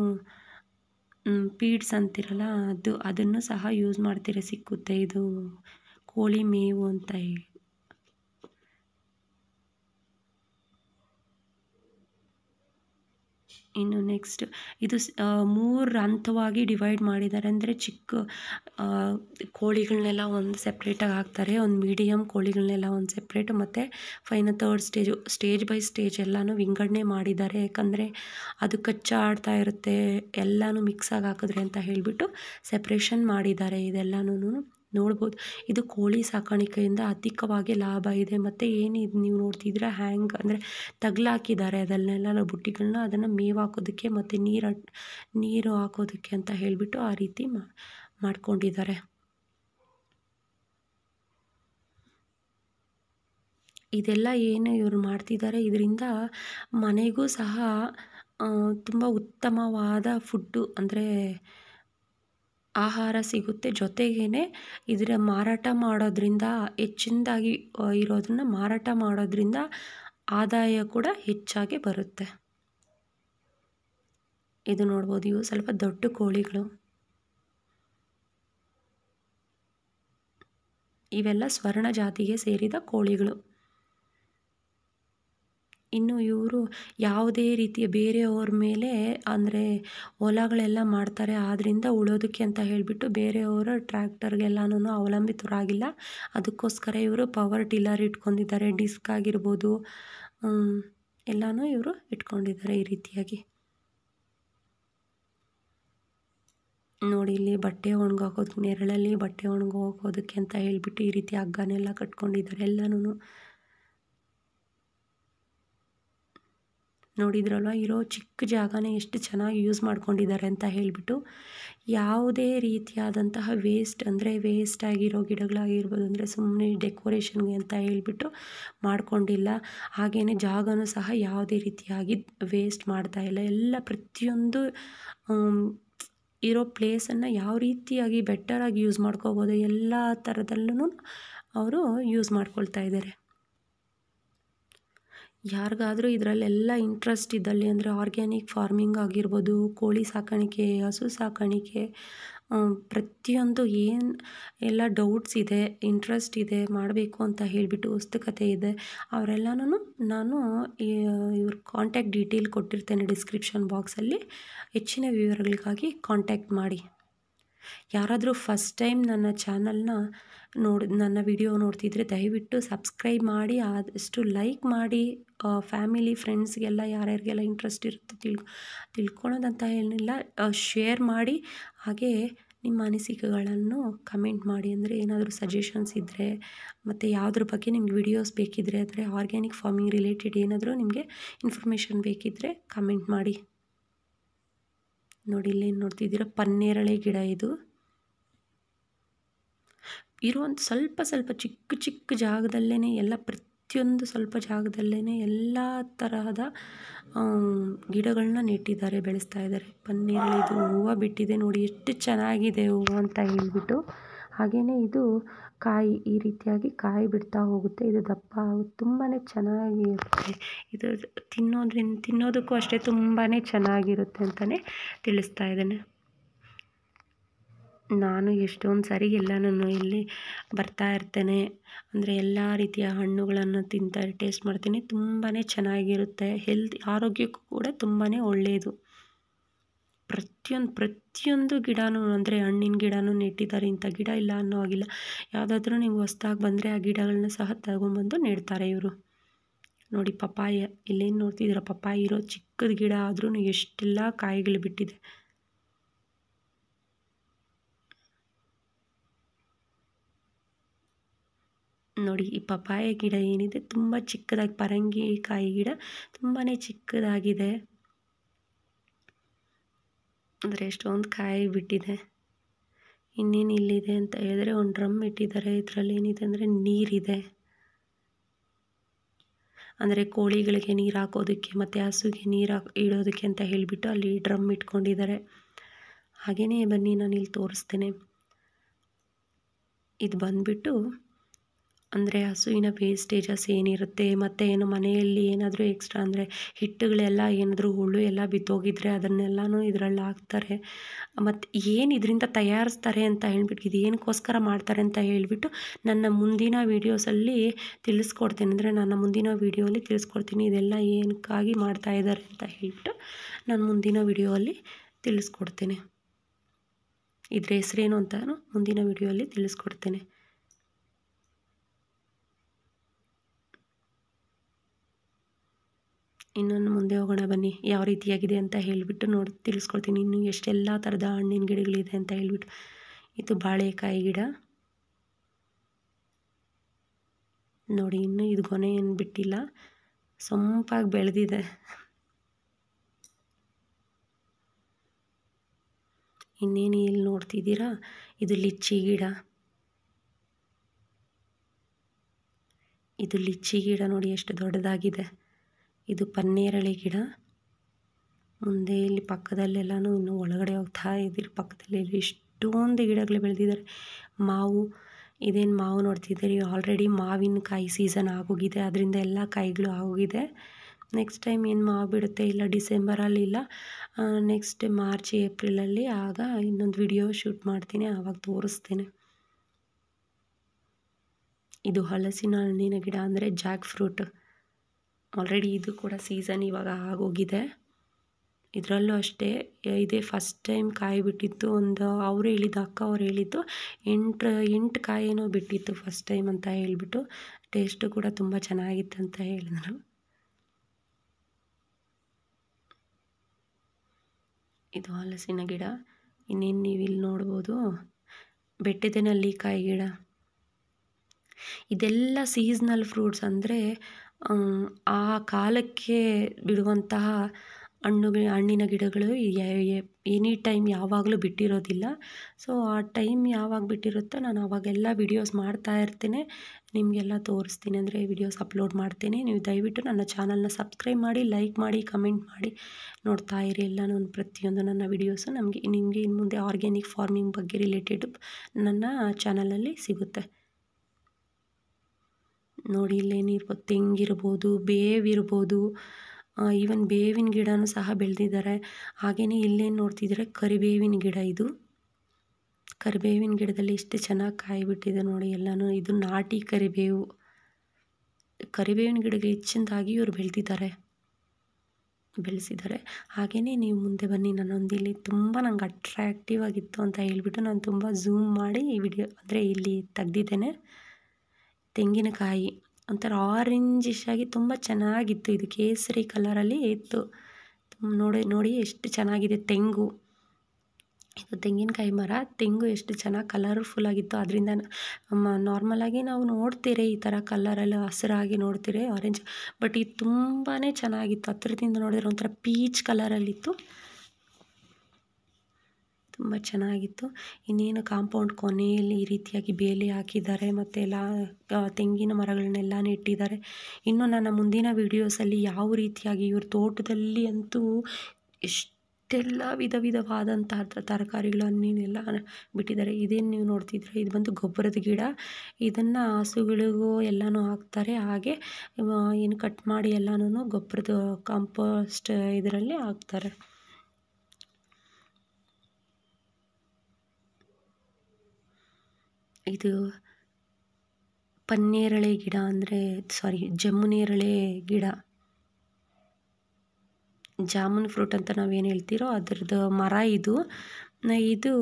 ಪೀಡ್ಸ್ ಅಂತಿರಲ್ಲ, ಅದು, ಅದನ್ನು ಸಹ ಯೂಸ್ ಮಾಡ್ತೀರ ಸಿಕ್ಕುತ್ತೆ. ಇದು ಕೋಳಿ ಮೇವು ಅಂತ ಹೇಳಿ. ಇನ್ನು ನೆಕ್ಸ್ಟ್ ಇದು ಮೂರು ಹಂತವಾಗಿ ಡಿವೈಡ್ ಮಾಡಿದ್ದಾರೆ. ಅಂದರೆ ಚಿಕ್ಕ ಕೋಳಿಗಳನ್ನೆಲ್ಲ ಒಂದು ಸೆಪ್ರೇಟಾಗಿ ಹಾಕ್ತಾರೆ. ಒಂದು ಮೀಡಿಯಮ್ ಕೋಳಿಗಳನ್ನೆಲ್ಲ ಒಂದು ಸೆಪ್ರೇಟ್ ಮತ್ತು fine third stage stage by stage ಎಲ್ಲನೂ ವಿಂಗಡಣೆ ಮಾಡಿದ್ದಾರೆ. ಯಾಕಂದರೆ ಅದು ಕಚ್ಚಾಡ್ತಾ ಇರುತ್ತೆ. ಎಲ್ಲನೂ ಮಿಕ್ಸಾಗಿ ಹಾಕಿದ್ರೆ ಅಂತ ಹೇಳಿಬಿಟ್ಟು ಸೆಪ್ರೇಷನ್ ಮಾಡಿದ್ದಾರೆ. ಇದೆಲ್ಲನೂ ನೋಡ್ಬೋದು. ಇದು ಕೋಳಿ ಸಾಕಾಣಿಕೆಯಿಂದ ಅಧಿಕವಾಗಿ ಲಾಭ ಇದೆ. ಮತ್ತು ಏನು ಇದು ನೀವು ನೋಡ್ತಿದ್ರೆ ಹ್ಯಾಂಗ್ ಅಂದರೆ ತಗ್ಲಾಕಿದ್ದಾರೆ ಅದನ್ನೆಲ್ಲ ಬುಟ್ಟಿಗಳನ್ನ ಅದನ್ನು ಮೇವು ಹಾಕೋದಕ್ಕೆ ಮತ್ತು ನೀರು ನೀರು ಹಾಕೋದಕ್ಕೆ ಅಂತ ಹೇಳಿಬಿಟ್ಟು ಆ ರೀತಿ ಮಾಡ್ಕೊಂಡಿದ್ದಾರೆ. ಇದೆಲ್ಲ ಏನು ಇವರು ಮಾಡ್ತಿದ್ದಾರೆ? ಇದರಿಂದ ಮನೆಗೂ ಸಹ ತುಂಬ ಉತ್ತಮವಾದ ಫುಡ್ಡು ಅಂದರೆ ಆಹಾರ ಸಿಗುತ್ತೆ. ಜೊತೆಗೇ ಇದರ ಮಾರಾಟ ಮಾಡೋದ್ರಿಂದ, ಹೆಚ್ಚಿನದಾಗಿ ಇರೋದನ್ನು ಮಾರಾಟ ಮಾಡೋದ್ರಿಂದ ಆದಾಯ ಕೂಡ ಹೆಚ್ಚಾಗಿ ಬರುತ್ತೆ. ಇದು ನೋಡ್ಬೋದು. ಇವು ಸ್ವಲ್ಪ ದೊಡ್ಡ ಕೋಳಿಗಳು. ಇವೆಲ್ಲ ಸ್ವರ್ಣ ಜಾತಿಗೆ ಸೇರಿದ ಕೋಳಿಗಳು. ಇನ್ನು ಇವರು ಯಾವುದೇ ರೀತಿಯ ಬೇರೆಯವ್ರ ಮೇಲೆ ಅಂದರೆ ಹೊಲಗಳೆಲ್ಲ ಮಾಡ್ತಾರೆ ಆದ್ದರಿಂದ ಉಳೋದಕ್ಕೆ ಅಂತ ಹೇಳಿಬಿಟ್ಟು ಬೇರೆಯವರ ಟ್ರ್ಯಾಕ್ಟರ್ಗೆಲ್ಲನೂ ಅವಲಂಬಿತರಾಗಿಲ್ಲ. ಅದಕ್ಕೋಸ್ಕರ ಇವರು ಪವರ್ ಟಿಲ್ಲರ್ ಇಟ್ಕೊಂಡಿದ್ದಾರೆ, ಡಿಸ್ಕ್ ಆಗಿರ್ಬೋದು ಎಲ್ಲನೂ ಇವರು ಇಟ್ಕೊಂಡಿದ್ದಾರೆ ಈ ರೀತಿಯಾಗಿ. ನೋಡಿ, ಇಲ್ಲಿ ಬಟ್ಟೆ ಒಣಗಾಕೋದಕ್ಕೆ ನೆರಳಲ್ಲಿ ಬಟ್ಟೆ ಒಣಗೋಗೋದಕ್ಕೆ ಅಂತ ಹೇಳಿಬಿಟ್ಟು ಈ ರೀತಿ ಹಗ್ಗನೆಲ್ಲ ಕಟ್ಕೊಂಡಿದ್ದಾರೆ ಎಲ್ಲನೂ ನೋಡಿದ್ರಲ್ವ? ಇರೋ ಚಿಕ್ಕ ಜಾಗನೇ ಎಷ್ಟು ಚೆನ್ನಾಗಿ ಯೂಸ್ ಮಾಡ್ಕೊಂಡಿದ್ದಾರೆ ಅಂತ ಹೇಳಿಬಿಟ್ಟು ಯಾವುದೇ ರೀತಿಯಾದಂತಹ ವೇಸ್ಟ್ ಅಂದರೆ ವೇಸ್ಟ್ ಆಗಿರೋ ಗಿಡಗಳಾಗಿರ್ಬೋದು ಅಂದರೆ ಸುಮ್ಮನೆ ಡೆಕೋರೇಷನ್ಗೆ ಅಂತ ಹೇಳಿಬಿಟ್ಟು ಮಾಡ್ಕೊಂಡಿಲ್ಲ. ಹಾಗೆಯೇ ಜಾಗನೂ ಸಹ ಯಾವುದೇ ರೀತಿಯಾಗಿ ವೇಸ್ಟ್ ಮಾಡ್ತಾ ಇಲ್ಲ. ಎಲ್ಲ ಪ್ರತಿಯೊಂದು ಇರೋ ಪ್ಲೇಸನ್ನು ಯಾವ ರೀತಿಯಾಗಿ ಬೆಟರಾಗಿ ಯೂಸ್ ಮಾಡ್ಕೋಬೋದು, ಎಲ್ಲ ಥರದಲ್ಲೂ ಅವರು ಯೂಸ್ ಮಾಡ್ಕೊಳ್ತಾ ಇದ್ದಾರೆ. ಯಾರಿಗಾದರೂ ಇದರಲ್ಲೆಲ್ಲ ಇಂಟ್ರೆಸ್ಟ್ ಇದ್ದಲ್ಲಿ ಅಂದರೆ ಆರ್ಗ್ಯಾನಿಕ್ ಫಾರ್ಮಿಂಗ್ ಆಗಿರ್ಬೋದು, ಕೋಳಿ ಸಾಕಾಣಿಕೆ, ಹಸು ಸಾಕಾಣಿಕೆ ಪ್ರತಿಯೊಂದು ಏನು ಎಲ್ಲ ಡೌಟ್ಸ್ ಇದೆ ಇಂಟ್ರೆಸ್ಟ್ ಇದೆ, ಮಾಡಬೇಕು ಅಂತ ಹೇಳಿಬಿಟ್ಟು ಉತ್ಸುಕತೆ ಇದೆ. ಅವರೆಲ್ಲನೂ ನಾನು ಇವ್ರ ಕಾಂಟ್ಯಾಕ್ಟ್ ಡೀಟೇಲ್ ಕೊಟ್ಟಿರ್ತೇನೆ ಡಿಸ್ಕ್ರಿಪ್ಷನ್ ಬಾಕ್ಸಲ್ಲಿ ಹೆಚ್ಚಿನ ವಿವರಗಳಿಗಾಗಿ ಕಾಂಟ್ಯಾಕ್ಟ್ ಮಾಡಿ. ಯಾರಾದರೂ ಫಸ್ಟ್ ಟೈಮ್ ನನ್ನ ಚಾನಲ್ನ ನೋಡಿ, ನನ್ನ ವಿಡಿಯೋ ನೋಡ್ತಿದ್ರೆ ದಯವಿಟ್ಟು ಸಬ್ಸ್ಕ್ರೈಬ್ ಮಾಡಿ, ಆದಷ್ಟು ಲೈಕ್ ಮಾಡಿ. ಫ್ಯಾಮಿಲಿ, ಫ್ರೆಂಡ್ಸ್ಗೆಲ್ಲ, ಯಾರ್ಯಾರಿಗೆಲ್ಲ ಇಂಟ್ರೆಸ್ಟ್ ಇರುತ್ತೆ ತಿಳ್ ತಿಳ್ಕೊಳೋದಂತ ಏನಿಲ್ಲ ಶೇರ್ ಮಾಡಿ. ಹಾಗೆ ನಿಮ್ಮ ಅನಿಸಿಕೆಗಳನ್ನು ಕಮೆಂಟ್ ಮಾಡಿ. ಅಂದರೆ ಏನಾದರೂ ಸಜೆಷನ್ಸ್ ಇದ್ದರೆ ಮತ್ತು ಯಾವುದ್ರ ಬಗ್ಗೆ ನಿಮ್ಗೆ ವಿಡಿಯೋಸ್ ಬೇಕಿದ್ದರೆ ಅಂದರೆ ಆರ್ಗ್ಯಾನಿಕ್ ಫಾರ್ಮಿಂಗ್ ರಿಲೇಟೆಡ್ ಏನಾದರೂ ನಿಮಗೆ ಇನ್ಫಾರ್ಮೇಷನ್ ಬೇಕಿದ್ದರೆ ಕಮೆಂಟ್ ಮಾಡಿ. ನೋಡಿ, ಇಲ್ಲೇನು ನೋಡ್ತಿದ್ದೀರ? ಪನ್ನೇರಳೆ ಗಿಡ ಇದು. ಇರುವಂಥ ಸ್ವಲ್ಪ ಸ್ವಲ್ಪ ಚಿಕ್ಕ ಚಿಕ್ಕ ಜಾಗದಲ್ಲೇ ಎಲ್ಲ ಪ್ರತಿಯೊಂದು ಸ್ವಲ್ಪ ಜಾಗದಲ್ಲೇ ಎಲ್ಲ ತರಹದ ಗಿಡಗಳನ್ನ ನೆಟ್ಟಿದ್ದಾರೆ, ಬೆಳೆಸ್ತಾ ಇದ್ದಾರೆ. ಪನ್ನೀರಳಿದು ಹೂವು ಬಿಟ್ಟಿದೆ ನೋಡಿ, ಎಷ್ಟು ಚೆನ್ನಾಗಿದೆ ಹೂವು ಅಂತ ಹೇಳಿಬಿಟ್ಟು. ಹಾಗೆಯೇ ಇದು ಕಾಯಿ, ಈ ರೀತಿಯಾಗಿ ಕಾಯಿ ಬಿಡ್ತಾ ಹೋಗುತ್ತೆ. ಇದು ದಪ್ಪ ತುಂಬಾ ಚೆನ್ನಾಗಿರುತ್ತೆ. ಇದು ತಿನ್ನೋದ್ರಿಂದ ತಿನ್ನೋದಕ್ಕೂ ಅಷ್ಟೇ ತುಂಬಾ ಚೆನ್ನಾಗಿರುತ್ತೆ ಅಂತಲೇ ತಿಳಿಸ್ತಾ ಇದ್ದೇನೆ. ನಾನು ಎಷ್ಟೊಂದು ಸರಿ ಎಲ್ಲನೂ ಇಲ್ಲಿ ಬರ್ತಾ ಇರ್ತೇನೆ. ಅಂದರೆ ಎಲ್ಲ ರೀತಿಯ ಹಣ್ಣುಗಳನ್ನು ತಿಂತಾರೆ ಟೇಸ್ಟ್ ಮಾಡ್ತೀನಿ. ತುಂಬಾ ಚೆನ್ನಾಗಿರುತ್ತೆ. ಹೆಲ್ತ್ ಆರೋಗ್ಯಕ್ಕೂ ಕೂಡ ತುಂಬಾ ಒಳ್ಳೆಯದು ಪ್ರತಿಯೊಂದು ಪ್ರತಿಯೊಂದು ಗಿಡನೂ ಅಂದರೆ ಹಣ್ಣಿನ ಗಿಡನೂ ನೆಟ್ಟಿದ್ದಾರೆ. ಇಂಥ ಗಿಡ ಇಲ್ಲ ಅನ್ನೋ ಆಗಿಲ್ಲ ಯಾವುದಾದ್ರೂ ನೀವು ಹೊಸ್ದಾಗಿ ಬಂದರೆ ಆ ಗಿಡಗಳನ್ನ ಸಹ ತಗೊಂಬಂದು ನೆಡ್ತಾರೆ ಇವರು. ನೋಡಿ ಪಪ್ಪಾಯ. ಇಲ್ಲೇನು ನೋಡ್ತಿದ್ದೀರ? ಪಪ್ಪಾಯಿ ಇರೋ ಚಿಕ್ಕದ ಗಿಡ ಆದ್ರೂ ಎಷ್ಟೆಲ್ಲ ಕಾಯಿಗಳು ಬಿಟ್ಟಿದೆ. ನೋಡಿ, ಈ ಪಪಾಯ ಗಿಡ ಏನಿದೆ? ತುಂಬ ಚಿಕ್ಕದಾಗಿ, ಪರಂಗಿ ಕಾಯಿ ಗಿಡ ತುಂಬಾ ಚಿಕ್ಕದಾಗಿದೆ. ಅಂದರೆ ಎಷ್ಟೊಂದು ಕಾಯಿ ಬಿಟ್ಟಿದೆ. ಇನ್ನೇನು ಇಲ್ಲಿದೆ ಅಂತ ಹೇಳಿದ್ರೆ ಒಂದು ಡ್ರಮ್ ಇಟ್ಟಿದ್ದಾರೆ. ಇದರಲ್ಲಿ ಏನಿದೆ ಅಂದರೆ ನೀರಿದೆ. ಅಂದರೆ ಕೋಳಿಗಳಿಗೆ ನೀರು ಹಾಕೋದಕ್ಕೆ ಮತ್ತು ಹಸುಗೆ ನೀರು ಹಾಕಿ, ಇಡೋದಕ್ಕೆ ಅಂತ ಹೇಳಿಬಿಟ್ಟು ಅಲ್ಲಿ ಡ್ರಮ್ ಇಟ್ಕೊಂಡಿದ್ದಾರೆ. ಹಾಗೆಯೇ ಬನ್ನಿ ನಾನು ಇಲ್ಲಿ ತೋರಿಸ್ತೇನೆ. ಇದು ಬಂದುಬಿಟ್ಟು ಅಂದರೆ ಹಸುವಿನ ವೇಸ್ಟೇಜಸ್ ಏನಿರುತ್ತೆ, ಮತ್ತು ಏನು ಮನೆಯಲ್ಲಿ ಏನಾದರೂ ಎಕ್ಸ್ಟ್ರಾ ಅಂದರೆ ಹಿಟ್ಟುಗಳೆಲ್ಲ ಏನಾದರೂ ಹುಳು ಎಲ್ಲ ಬಿದ್ದೋಗಿದ್ರೆ ಅದನ್ನೆಲ್ಲನೂ ಇದರಲ್ಲಿ ಹಾಕ್ತಾರೆ. ಮತ್ತು ಏನು ಇದರಿಂದ ತಯಾರಿಸ್ತಾರೆ ಅಂತ ಹೇಳ್ಬಿಟ್ಟು ಇದು ಏನಕ್ಕೋಸ್ಕರ ಮಾಡ್ತಾರೆ ಅಂತ ಹೇಳಿಬಿಟ್ಟು ನನ್ನ ಮುಂದಿನ ವೀಡಿಯೋಸಲ್ಲಿ ತಿಳಿಸ್ಕೊಡ್ತೀನಿ. ಅಂದರೆ ನನ್ನ ಮುಂದಿನ ವೀಡಿಯೋಲಿ ತಿಳಿಸ್ಕೊಡ್ತೀನಿ, ಇದೆಲ್ಲ ಏನಕ್ಕಾಗಿ ಮಾಡ್ತಾ ಇದ್ದಾರೆ ಅಂತ ಹೇಳಿಬಿಟ್ಟು ನಾನು ಮುಂದಿನ ವೀಡಿಯೋಲ್ಲಿ ತಿಳಿಸ್ಕೊಡ್ತೇನೆ. ಇದ್ರ ಹೆಸ್ರೇನು ಅಂತ ಮುಂದಿನ ವೀಡಿಯೋಲಿ ತಿಳಿಸ್ಕೊಡ್ತೇನೆ. ಇನ್ನೊಂದು ಮುಂದೆ ಹೋಗೋಣ ಬನ್ನಿ. ಯಾವ ರೀತಿಯಾಗಿದೆ ಅಂತ ಹೇಳಿಬಿಟ್ಟು ನೋಡಿ, ತಿಳಿಸ್ಕೊಡ್ತೀನಿ. ಇನ್ನು ಎಷ್ಟೆಲ್ಲ ಥರದ ಹಣ್ಣಿನ ಗಿಡಗಳಿದೆ ಅಂತ ಹೇಳಿಬಿಟ್ಟು. ಇದು ಬಾಳೆಕಾಯಿ ಗಿಡ. ನೋಡಿ, ಇನ್ನು ಇದು ಗೊನೆ ಏನು ಬಿಟ್ಟಿಲ್ಲ. ಸೊಂಪಾಗಿ ಬೆಳೆದಿದೆ. ಇನ್ನೇನು ಇಲ್ಲಿ ನೋಡ್ತಿದ್ದೀರಾ? ಇದು ಲಿಚ್ಚಿ ಗಿಡ. ಇದು ಲಿಚ್ಚಿ ಗಿಡ ನೋಡಿ, ಎಷ್ಟು ದೊಡ್ಡದಾಗಿದೆ. ಇದು ಪನ್ನೇರಳೆ ಗಿಡ. ಮುಂದೆ ಇಲ್ಲಿ ಪಕ್ಕದಲ್ಲೆಲ್ಲನೂ ಇನ್ನು ಒಳಗಡೆ ಹೋಗ್ತಾ ಇದ್ದೀರಿ. ಪಕ್ಕದಲ್ಲಿ ಎಷ್ಟೊಂದು ಗಿಡಗಳು ಬೆಳೆದಿದ್ದಾರೆ. ಮಾವು, ಇದೇನು ಮಾವು ನೋಡ್ತಿದ್ದೀರಿ. ಆಲ್ರೆಡಿ ಮಾವಿನಕಾಯಿ ಸೀಸನ್ ಆಗೋಗಿದೆ. ಅದರಿಂದ ಎಲ್ಲ ಕಾಯಿಗಳು ಆಗೋಗಿದೆ. ನೆಕ್ಸ್ಟ್ ಟೈಮ್ ಏನು ಮಾವು ಬಿಡುತ್ತೆ? ಇಲ್ಲ ಡಿಸೆಂಬರಲ್ಲಿ ಇಲ್ಲ. ನೆಕ್ಸ್ಟ್ ಮಾರ್ಚ್ ಏಪ್ರಿಲಲ್ಲಿ ಆಗ ಇನ್ನೊಂದು ವಿಡಿಯೋ ಶೂಟ್ ಮಾಡ್ತೀನಿ. ಆವಾಗ ತೋರಿಸ್ತೇನೆ. ಇದು ಹಲಸಿನ ಹಣ್ಣಿನ ಗಿಡ ಅಂದರೆ ಜಾಕ್ ಫ್ರೂಟ್ ಆಲ್ರೆಡಿ ಇದು ಕೂಡ ಸೀಸನ್ ಇವಾಗ ಆಗೋಗಿದೆ. ಇದರಲ್ಲೂ ಅಷ್ಟೇ, ಇದೇ ಫಸ್ಟ್ ಟೈಮ್ ಕಾಯಿ ಬಿಟ್ಟಿತ್ತು ಒಂದು ಅವರು ಹೇಳಿದ್ದು, ಅಕ್ಕ ಅವ್ರು ಹೇಳಿದ್ದು ಎಂಟು ಎಂಟು ಕಾಯಿನೂ ಬಿಟ್ಟಿತ್ತು ಫಸ್ಟ್ ಟೈಮ್ ಅಂತ ಹೇಳಿಬಿಟ್ಟು ಟೇಸ್ಟು ಕೂಡ ತುಂಬ ಚೆನ್ನಾಗಿತ್ತು ಅಂತ ಹೇಳಿದ್ರು. ಇದು ಹಲಸಿನ ಗಿಡ, ಇನ್ನೇನು ನೀವು ಇಲ್ಲಿ ನೋಡ್ಬೋದು. ನಲ್ಲಿ ಕಾಯಿ ಗಿಡ. ಇದೆಲ್ಲ ಸೀಸ್ನಲ್ ಫ್ರೂಟ್ಸ್ ಅಂದರೆ ಆ ಕಾಲಕ್ಕೆ ಬಿಡುವಂತಹ ಹಣ್ಣು ಹಣ್ಣಿನ ಗಿಡಗಳು ಎನಿ ಟೈಮ್ ಯಾವಾಗಲೂ ಬಿಟ್ಟಿರೋದಿಲ್ಲ. ಸೊ ಆ ಟೈಮ್ ಯಾವಾಗ ಬಿಟ್ಟಿರುತ್ತೋ ನಾನು ಆವಾಗೆಲ್ಲ ವಿಡಿಯೋಸ್ ಮಾಡ್ತಾ ಇರ್ತೇನೆ. ನಿಮಗೆಲ್ಲ ತೋರಿಸ್ತೀನಿ ಅಂದರೆ ವಿಡಿಯೋಸ್ ಅಪ್ಲೋಡ್ ಮಾಡ್ತೇನೆ. ನೀವು ದಯವಿಟ್ಟು ನನ್ನ ಚಾನಲ್ನ ಸಬ್ಸ್ಕ್ರೈಬ್ ಮಾಡಿ ಲೈಕ್ ಮಾಡಿ ಕಮೆಂಟ್ ಮಾಡಿ. ನೋಡ್ತಾ ಇರಿ ಎಲ್ಲ ನಾನು ಪ್ರತಿಯೊಂದು ನನ್ನ ವಿಡಿಯೋಸು ನಮಗೆ ನಿಮಗೆ ಇನ್ನು ಮುಂದೆ ಆರ್ಗ್ಯಾನಿಕ್ ಫಾರ್ಮಿಂಗ್ ಬಗ್ಗೆ ರಿಲೇಟೆಡ್ ನನ್ನ ಚಾನಲಲ್ಲಿ ಸಿಗುತ್ತೆ. ನೋಡಿ ಇಲ್ಲೇನಿರ್ಬೋದು ತೆಂಗಿರ್ಬೋದು ಬೇವಿರ್ಬೋದು. ಈವನ್ ಬೇವಿನ ಗಿಡನೂ ಸಹ ಬೆಳೆದಿದ್ದಾರೆ. ಹಾಗೆಯೇ ಇಲ್ಲೇನು ನೋಡ್ತಿದ್ರೆ ಕರಿಬೇವಿನ ಗಿಡ ಇದು. ಕರಿಬೇವಿನ ಗಿಡದಲ್ಲಿ ಎಷ್ಟು ಚೆನ್ನಾಗಿ ಕಾಯಿ ಬಿಟ್ಟಿದೆ ನೋಡಿ ಎಲ್ಲನೂ. ಇದು ನಾಟಿ ಕರಿಬೇವು. ಕರಿಬೇವಿನ ಗಿಡಕ್ಕೆ ಹೆಚ್ಚಿನದಾಗಿ ಇವರು ಬೆಳೆದಿದ್ದಾರೆ. ಬೆಳೆಸಿದ್ದಾರೆ. ಹಾಗೆಯೇ ನೀವು ಮುಂದೆ ಬನ್ನಿ ನನ್ನೊಂದು ಇಲ್ಲಿ ತುಂಬ ನಂಗೆ ಅಟ್ರಾಕ್ಟಿವ್ ಆಗಿತ್ತು ಅಂತ ಹೇಳಿಬಿಟ್ಟು ನಾನು ತುಂಬ ಝೂಮ್ ಮಾಡಿ ಈ ವಿಡಿಯೋ ಅಂದರೆ ಇಲ್ಲಿ ತೆಗ್ದಿದ್ದೇನೆ. ತೆಂಗಿನಕಾಯಿ. ಒಂಥರ ಆರೆಂಜಿಶ್ ಆಗಿ ತುಂಬ ಚೆನ್ನಾಗಿತ್ತು. ಇದು ಕೇಸರಿ ಕಲರಲ್ಲಿ ಇತ್ತು. ನೋಡಿ ನೋಡಿ ಎಷ್ಟು ಚೆನ್ನಾಗಿದೆ ತೆಂಗು. ಇದು ತೆಂಗಿನಕಾಯಿ ಮರ. ತೆಂಗು ಎಷ್ಟು ಚೆನ್ನಾಗಿ ಕಲರ್ಫುಲ್ ಆಗಿತ್ತು. ಅದರಿಂದ ನಾರ್ಮಲಾಗಿ ನಾವು ನೋಡ್ತೀರಿ ಈ ಥರ ಕಲರೆಲ್ಲ ಹಸಿರಾಗಿ ನೋಡ್ತೀರಿ ಆರೆಂಜ್ ಬಟ್ ಇದು ತುಂಬಾ ಚೆನ್ನಾಗಿತ್ತು. ಹತ್ರದಿಂದ ನೋಡಿದ್ರೆ ಒಂಥರ ಪೀಚ್ ಕಲರಲ್ಲಿತ್ತು ತುಂಬ ಚೆನ್ನಾಗಿತ್ತು. ಇನ್ನೇನು ಕಾಂಪೌಂಡ್ ಕೊನೆಯಲ್ಲಿ ಈ ರೀತಿಯಾಗಿ ಬೇಲಿ ಹಾಕಿದ್ದಾರೆ ಮತ್ತು ಎಲ್ಲ ತೆಂಗಿನ ಮರಗಳನ್ನೆಲ್ಲ ನೆಟ್ಟಿದ್ದಾರೆ. ಇನ್ನು ನನ್ನ ಮುಂದಿನ ವೀಡಿಯೋಸಲ್ಲಿ ಯಾವ ರೀತಿಯಾಗಿ ಇವ್ರ ತೋಟದಲ್ಲಿ ಅಂತೂ ಎಷ್ಟೆಲ್ಲ ವಿಧ ವಿಧವಾದಂತಹ ತರಕಾರಿಗಳನ್ನೆಲ್ಲ ಬಿಟ್ಟಿದ್ದಾರೆ. ಇದೇನು ನೀವು ನೋಡ್ತಿದ್ರೆ ಇದು ಬಂದು ಗೊಬ್ಬರದ ಗಿಡ. ಇದನ್ನು ಹಸುಗಳಿಗೂ ಎಲ್ಲನೂ ಹಾಕ್ತಾರೆ. ಹಾಗೆ ಏನು ಕಟ್ ಮಾಡಿ ಎಲ್ಲನೂ ಗೊಬ್ಬರದ ಕಾಂಪೋಸ್ಟ್ ಇದರಲ್ಲಿ ಹಾಕ್ತಾರೆ. ಇದು ಪನ್ನೇರಳೆ ಗಿಡ ಅಂದರೆ ಸಾರಿ ಜಮ್ಮುನೇರಳೆ ಗಿಡ. ಜಾಮೂನ್ ಫ್ರೂಟ್ ಅಂತ ನಾವೇನು ಹೇಳ್ತೀರೋ ಅದರದ್ದು ಮರ ಇದು. ಇದು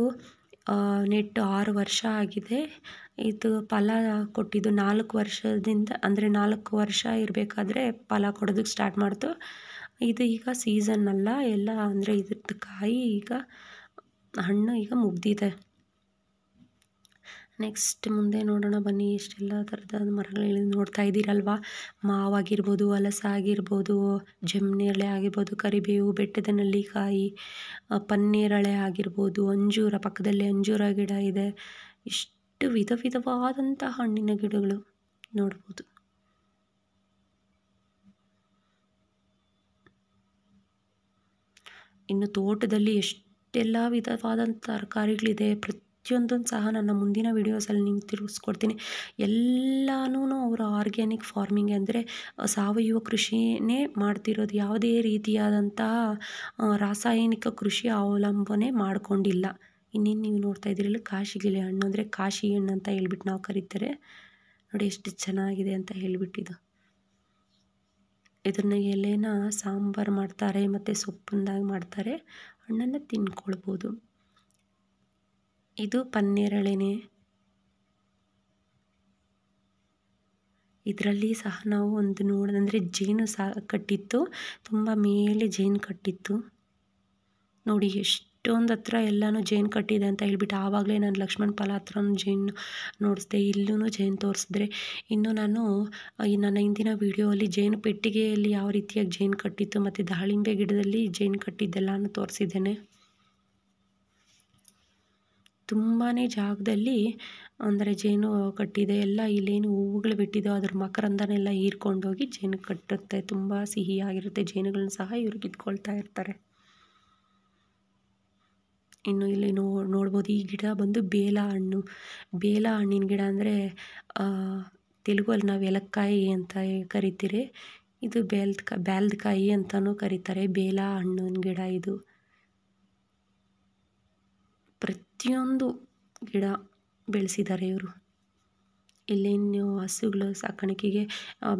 ನೆಟ್ಟು ಆರು ವರ್ಷ ಆಗಿದೆ. ಇದು ಫಲ ಕೊಟ್ಟಿದ್ದು ನಾಲ್ಕು ವರ್ಷದಿಂದ, ಅಂದರೆ ನಾಲ್ಕು ವರ್ಷ ಇರಬೇಕಾದ್ರೆ ಫಲ ಕೊಡೋದಕ್ಕೆ ಸ್ಟಾರ್ಟ್ ಮಾಡ್ತು. ಇದು ಈಗ ಸೀಸನ್ ಅಲ್ಲ, ಎಲ್ಲ ಅಂದರೆ ಇದ್ರದ್ದು ಕಾಯಿ ಈಗ, ಹಣ್ಣು ಈಗ ಮುಗ್ದಿದೆ. ನೆಕ್ಸ್ಟ್ ಮುಂದೆ ನೋಡೋಣ ಬನ್ನಿ, ಎಷ್ಟೆಲ್ಲ ಥರದ ಮರಗಳು ನೋಡ್ತಾ ಇದ್ದೀರಲ್ವಾ? ಮಾವಾಗಿರ್ಬೋದು, ಹಲಸ ಆಗಿರ್ಬೋದು ಜಮ್ನೇರಳೆ ಆಗಿರ್ಬೋದು, ಕರಿಬೇವು, ಬೆಟ್ಟದ ನಲ್ಲಿಕಾಯಿ ಪನ್ನೇರಳೆ ಆಗಿರ್ಬೋದು, ಅಂಜೂರ, ಪಕ್ಕದಲ್ಲಿ ಅಂಜೂರ ಗಿಡ ಇದೆ. ಇಷ್ಟು ವಿಧ ವಿಧವಾದಂಥ ಹಣ್ಣಿನ ಗಿಡಗಳು ನೋಡ್ಬೋದು. ಇನ್ನು ತೋಟದಲ್ಲಿ ಎಷ್ಟೆಲ್ಲ ವಿಧವಾದಂಥ ತರಕಾರಿಗಳಿದೆ, ಪ್ರತಿ ಪ್ರತಿಯೊಂದನ್ನು ಸಹ ನನ್ನ ಮುಂದಿನ ವೀಡಿಯೋಸಲ್ಲಿ ನಿಮ್ಗೆ ತಿಳಿಸ್ಕೊಡ್ತೀನಿ ಎಲ್ಲನೂ ಅವರು ಆರ್ಗ್ಯಾನಿಕ್ ಫಾರ್ಮಿಂಗ್ ಅಂದರೆ ಸಾವಯವ ಕೃಷಿನೇ ಮಾಡ್ತಿರೋದು. ಯಾವುದೇ ರೀತಿಯಾದಂತಹ ರಾಸಾಯನಿಕ ಕೃಷಿ ಅವಲಂಬನೆ ಮಾಡಿಕೊಂಡಿಲ್ಲ. ಇನ್ನೇನು ನೀವು ನೋಡ್ತಾ ಇದ್ದೀರಲ್ಲ ಕಾಶಿ ಗಿಳಿ ಹಣ್ಣು ಅಂದರೆ ಕಾಶಿ ಹಣ್ಣು ಅಂತ ಹೇಳ್ಬಿಟ್ಟು ನಾವು ಕರೀತಾರೆ. ನೋಡಿ ಎಷ್ಟು ಚೆನ್ನಾಗಿದೆ ಅಂತ ಹೇಳ್ಬಿಟ್ಟಿದ್ದು ಇದನ್ನ ಎಲೆನ ಸಾಂಬಾರು ಮಾಡ್ತಾರೆ, ಮತ್ತು ಸೊಪ್ಪಿಂದಾಗಿ ಮಾಡ್ತಾರೆ. ಹಣ್ಣನ್ನು ತಿನ್ಕೊಳ್ಬೋದು. ಇದು ಪನ್ನೇರಳೆನೇ. ಇದರಲ್ಲಿ ಸಹ ನಾವು ಒಂದು ನೋಡೋದಂದರೆ ಜೇನು ಸಹ ಕಟ್ಟಿತ್ತು. ತುಂಬ ಮೇಲೆ ಜೇನು ಕಟ್ಟಿತ್ತು. ನೋಡಿ, ಎಷ್ಟೊಂದು ಹತ್ರ ಎಲ್ಲನೂ ಜೇನು ಕಟ್ಟಿದೆ ಅಂತ ಹೇಳ್ಬಿಟ್ಟು ಆವಾಗಲೇ ನಾನು ಲಕ್ಷ್ಮಣ್ ಫಲ ಹತ್ರನೂ ಜೇನು ನೋಡಿಸ್ದೆ ಇಲ್ಲೂ ಜೇನು ತೋರಿಸಿದ್ರೆ. ಇನ್ನು ನಾನು, ಈ ನನ್ನ ಹಿಂದಿನ ವೀಡಿಯೋಲ್ಲಿ ಜೇನು ಪೆಟ್ಟಿಗೆಯಲ್ಲಿ ಯಾವ ರೀತಿಯಾಗಿ ಜೇನು ಕಟ್ಟಿತ್ತು ಮತ್ತು ದಾಳಿಂಬೆ ಗಿಡದಲ್ಲಿ ಜೇನು ಕಟ್ಟಿದ್ದೆಲ್ಲನೂ ತೋರಿಸಿದ್ದೇನೆ. ತುಂಬಾ ಜಾಗದಲ್ಲಿ ಅಂದರೆ ಜೇನು ಕಟ್ಟಿದೆ, ಎಲ್ಲ ಇಲ್ಲೇನು ಹೂವುಗಳು ಬಿಟ್ಟಿದೋ ಅದ್ರ ಮಕರಂದನೆಲ್ಲ ಹೀರ್ಕೊಂಡೋಗಿ ಜೇನು ಕಟ್ಟುತ್ತೆ. ತುಂಬ ಸಿಹಿಯಾಗಿರುತ್ತೆ. ಜೇನುಗಳನ್ನ ಸಹ ಇವರು ಕಿತ್ಕೊಳ್ತಾ ಇರ್ತಾರೆ. ಇನ್ನು ಇಲ್ಲಿ ನೋ, ನೋಡ್ಬೋದು, ಈ ಗಿಡ ಬಂದು ಬೇಲ ಹಣ್ಣು. ಬೇಲ ಹಣ್ಣಿನ ಗಿಡ ಅಂದರೆ ತೆಲುಗಲ್ಲಿ ನಾವು ಎಲಕ್ಕಾಯಿ ಅಂತ ಕರಿತೀರಿ. ಇದು ಬೇಲ್ದ ಕ ಬ್ಯಾಲ್ದ ಕಾಯಿ ಅಂತಲೂ ಕರೀತಾರೆ. ಬೇಲ ಹಣ್ಣಿನ ಗಿಡ ಇದು. ಪ್ರತಿಯೊಂದು ಗಿಡ ಬೆಳೆಸಿದ್ದಾರೆ ಇವರು. ಇಲ್ಲಿನ ಹಸುಗಳು, ಸಾಕಾಣಿಕೆಗೆ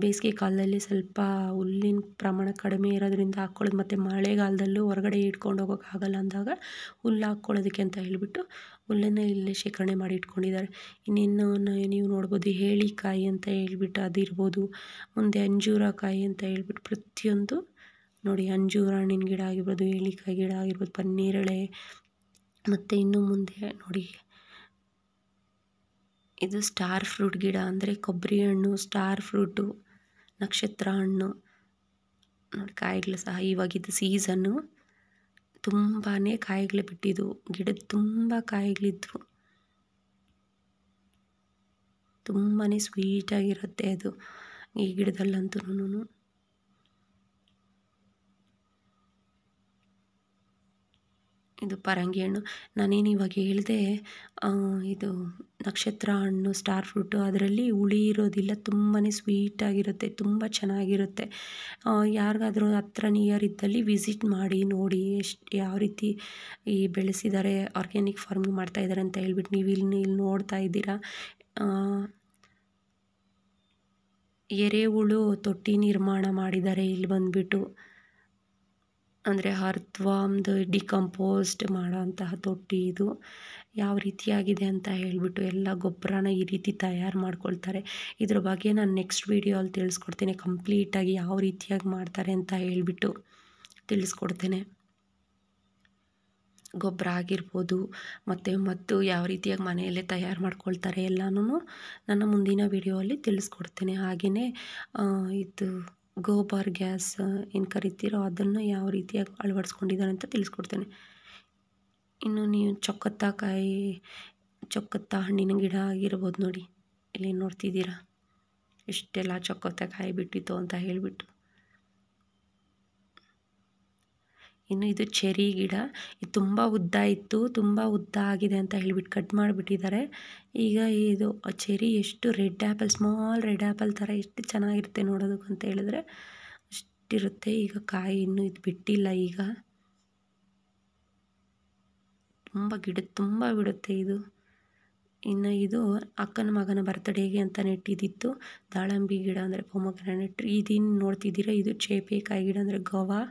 ಬೇಸಿಗೆ ಕಾಲದಲ್ಲಿ ಸ್ವಲ್ಪ ಹುಲ್ಲಿನ ಪ್ರಮಾಣ ಕಡಿಮೆ ಇರೋದ್ರಿಂದ ಹಾಕ್ಕೊಳ್ಳೋದು ಮತ್ತು ಮಳೆಗಾಲದಲ್ಲೂ ಹೊರಗಡೆ ಇಟ್ಕೊಂಡು ಹೋಗೋಕ್ಕಾಗಲ್ಲ ಅಂದಾಗ ಹುಲ್ಲು ಹಾಕ್ಕೊಳ್ಳೋದಕ್ಕೆ ಅಂತ ಹೇಳಿಬಿಟ್ಟು ಹುಲ್ಲನ್ನು ಇಲ್ಲೇ ಶೇಖರಣೆ ಮಾಡಿ ಇಟ್ಕೊಂಡಿದ್ದಾರೆ. ಇನ್ನಿನ್ನು ನೀವು ನೋಡ್ಬೋದು ಹೇಳಿಕಾಯಿ ಅಂತ ಹೇಳ್ಬಿಟ್ಟು ಅದಿರ್ಬೋದು ಮುಂದೆ ಅಂಜೂರ ಕಾಯಿ ಅಂತ ಹೇಳಿಬಿಟ್ಟು ಪ್ರತಿಯೊಂದು ನೋಡಿ, ಅಂಜೂರ ಹಣ್ಣಿನ ಗಿಡ ಆಗಿರ್ಬೋದು ಹೇಳಿಕಾಯಿ ಗಿಡ ಆಗಿರ್ಬೋದು ಪನ್ನೀರಳೆ ಮತ್ತು ಇನ್ನು ಮುಂದೆ ನೋಡಿ. ಇದು ಸ್ಟಾರ್ ಫ್ರೂಟ್ ಗಿಡ ಅಂದರೆ ಕೊಬ್ಬರಿ ಹಣ್ಣು ಸ್ಟಾರ್ ಫ್ರೂಟು ನಕ್ಷತ್ರ ಹಣ್ಣು. ನೋಡಿ ಕಾಯಿಗಳು ಸಹ ಇವಾಗಿದ್ದು ಸೀಸನ್ನು ತುಂಬಾ ಕಾಯಿಗಳು ಬಿಟ್ಟಿದ್ದು, ಗಿಡದ ತುಂಬ ಕಾಯಿಗಳಿದ್ವು. ತುಂಬಾ ಸ್ವೀಟಾಗಿರುತ್ತೆ ಅದು ಈ ಗಿಡದಲ್ಲಂತೂ ಇದು ಪರಂಗಿ ಹಣ್ಣು ನಾನೇನು ಇವಾಗ ಹೇಳಿದೆ ಇದು ನಕ್ಷತ್ರ ಹಣ್ಣು ಸ್ಟಾರ್ ಫ್ರೂಟು ಅದರಲ್ಲಿ ಹುಳಿ ಇರೋದಿಲ್ಲ ತುಂಬಾ ಸ್ವೀಟಾಗಿರುತ್ತೆ ತುಂಬ ಚೆನ್ನಾಗಿರುತ್ತೆ. ಯಾರಿಗಾದ್ರೂ ಹತ್ರ ನಿಯರ್ ಇದ್ದಲ್ಲಿ ವಿಸಿಟ್ ಮಾಡಿ, ನೋಡಿ, ಎಷ್ಟು, ಯಾವ ರೀತಿ ಈ ಬೆಳೆಸಿದ್ದಾರೆ ಆರ್ಗ್ಯಾನಿಕ್ ಫಾರ್ಮಿಂಗ್ ಮಾಡ್ತಾಯಿದ್ದಾರೆ ಅಂತ ಹೇಳ್ಬಿಟ್ಟು ನೀವು ಇಲ್ಲಿ ಇಲ್ಲಿ ನೋಡ್ತಾ ಇದ್ದೀರಾ. ಎರೆಹುಳು ತೊಟ್ಟಿ ನಿರ್ಮಾಣ ಮಾಡಿದ್ದಾರೆ, ಇಲ್ಲಿ ಬಂದುಬಿಟ್ಟು. ಅಂದರೆ ಅರ್ತ್ವಾಮ್ದು ಡಿಕಂಪೋಸ್ಡ್ ಮಾಡೋಂತಹ ತೊಟ್ಟಿ ಇದು ಯಾವ ರೀತಿಯಾಗಿದೆ ಅಂತ ಹೇಳಿಬಿಟ್ಟು ಎಲ್ಲ ಗೊಬ್ಬರನ ಈ ರೀತಿ ತಯಾರು ಮಾಡ್ಕೊಳ್ತಾರೆ. ಇದ್ರ ಬಗ್ಗೆ ನಾನು ನೆಕ್ಸ್ಟ್ ವೀಡಿಯೋಲ್ಲಿ ತಿಳಿಸ್ಕೊಡ್ತೀನಿ. ಕಂಪ್ಲೀಟಾಗಿ ಯಾವ ರೀತಿಯಾಗಿ ಮಾಡ್ತಾರೆ ಅಂತ ಹೇಳಿಬಿಟ್ಟು ತಿಳಿಸ್ಕೊಡ್ತೇನೆ. ಗೊಬ್ಬರ ಆಗಿರ್ಬೋದು ಮತ್ತು ಮದ್ದು ಯಾವ ರೀತಿಯಾಗಿ ಮನೆಯಲ್ಲೇ ತಯಾರು ಮಾಡ್ಕೊಳ್ತಾರೆ ಎಲ್ಲನೂ ನನ್ನ ಮುಂದಿನ ವೀಡಿಯೋಲ್ಲಿ ತಿಳಿಸ್ಕೊಡ್ತೇನೆ. ಹಾಗೆಯೇ ಇದು ಗೋಬರ್ ಗ್ಯಾಸ್, ಏನು ಕರಿತೀರೋ ಅದನ್ನು ಯಾವ ರೀತಿಯಾಗಿ ಅಳವಡಿಸ್ಕೊಂಡಿದ್ದಾರೆ ಅಂತ ತಿಳಿಸ್ಕೊಡ್ತೇನೆ. ಇನ್ನು ನೀವು ಚೊಕ್ಕತ್ತಾಕಾಯಿ, ಚೊಕ್ಕತ್ತ ಹಣ್ಣಿನ ಗಿಡ ಆಗಿರ್ಬೋದು ನೋಡಿ. ಇಲ್ಲಿ ನೋಡ್ತಿದ್ದೀರಾ? ಇಷ್ಟೆಲ್ಲ ಚೊಕ್ಕತ್ತಕಾಯಿ ಬಿಟ್ಟಿತ್ತು ಅಂತ ಹೇಳಿಬಿಟ್ಟು. ಇನ್ನು ಇದು ಚೆರಿ ಗಿಡ. ಇದು ತುಂಬ ಉದ್ದ ಇತ್ತು, ತುಂಬ ಉದ್ದ ಆಗಿದೆ ಅಂತ ಹೇಳಿಬಿಟ್ಟು ಕಟ್ ಮಾಡಿಬಿಟ್ಟಿದ್ದಾರೆ ಈಗ ಇದು ಚೆರಿ ಎಷ್ಟು red apple small red apple ಥರ ಎಷ್ಟು ಚೆನ್ನಾಗಿರುತ್ತೆ ನೋಡೋದಕ್ಕೆ ಅಂತ ಹೇಳಿದ್ರೆ ಅಷ್ಟಿರುತ್ತೆ. ಈಗ ಕಾಯಿ ಇನ್ನೂ ಇದು ಬಿಟ್ಟಿಲ್ಲ ಈಗ. ತುಂಬ ಗಿಡ, ತುಂಬ ಬಿಡುತ್ತೆ ಇದು. ಇನ್ನು ಇದು ಅಕ್ಕನ ಮಗನ ಬರ್ತಡೇಗೆ ಅಂತ ನೆಟ್ಟಿದ್ದಿತ್ತು ದಾಳಂಬಿ ಗಿಡ ಅಂದರೆ ಪೊಮಗ್ರಾನೆಟ್ ಇದನ್ನು ನೋಡ್ತಿದ್ದೀರಾ, ಇದು ಚೇಪೆಕಾಯಿ ಗಿಡ ಅಂದರೆ ಗೋವಾ.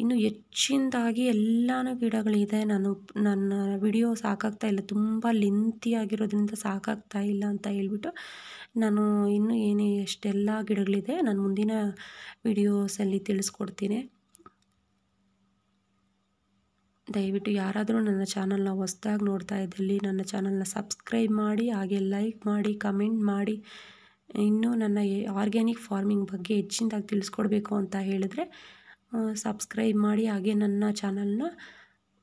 ಇನ್ನು ಹೆಚ್ಚಿನದಾಗಿ ಎಲ್ಲನೂ ಗಿಡಗಳಿದೆ. ನಾನು ನನ್ನ ವಿಡಿಯೋ ಸಾಕಾಗ್ತಾ ಇಲ್ಲ. ತುಂಬ ಲಿಂತಿ ಆಗಿರೋದ್ರಿಂದ ಸಾಕಾಗ್ತಾ ಇಲ್ಲ ಅಂತ ಹೇಳ್ಬಿಟ್ಟು ನಾನು ಇನ್ನೂ ಏನೇ ಎಷ್ಟೆಲ್ಲ ಗಿಡಗಳಿದೆ ನಾನು ಮುಂದಿನ ವಿಡಿಯೋಸಲ್ಲಿ ತಿಳಿಸ್ಕೊಡ್ತೀನಿ. ದಯವಿಟ್ಟು ಯಾರಾದರೂ ನನ್ನ ಚಾನಲ್ನ ಹೊಸ್ದಾಗಿ ನೋಡ್ತಾ ಇದ್ದಲ್ಲಿ ನನ್ನ ಚಾನಲ್ನ ಸಬ್ಸ್ಕ್ರೈಬ್ ಮಾಡಿ, ಹಾಗೆ ಲೈಕ್ ಮಾಡಿ ಕಮೆಂಟ್ ಮಾಡಿ. ಇನ್ನೂ ನನ್ನ ಆರ್ಗ್ಯಾನಿಕ್ ಫಾರ್ಮಿಂಗ್ ಬಗ್ಗೆ ಹೆಚ್ಚಿನದಾಗಿ ತಿಳಿಸ್ಕೊಡ್ಬೇಕು ಅಂತ ಹೇಳಿದ್ರೆ ಸಬ್ಸ್ಕ್ರೈಬ್ ಮಾಡಿ, ಹಾಗೆ ನನ್ನ ಚಾನಲ್ನ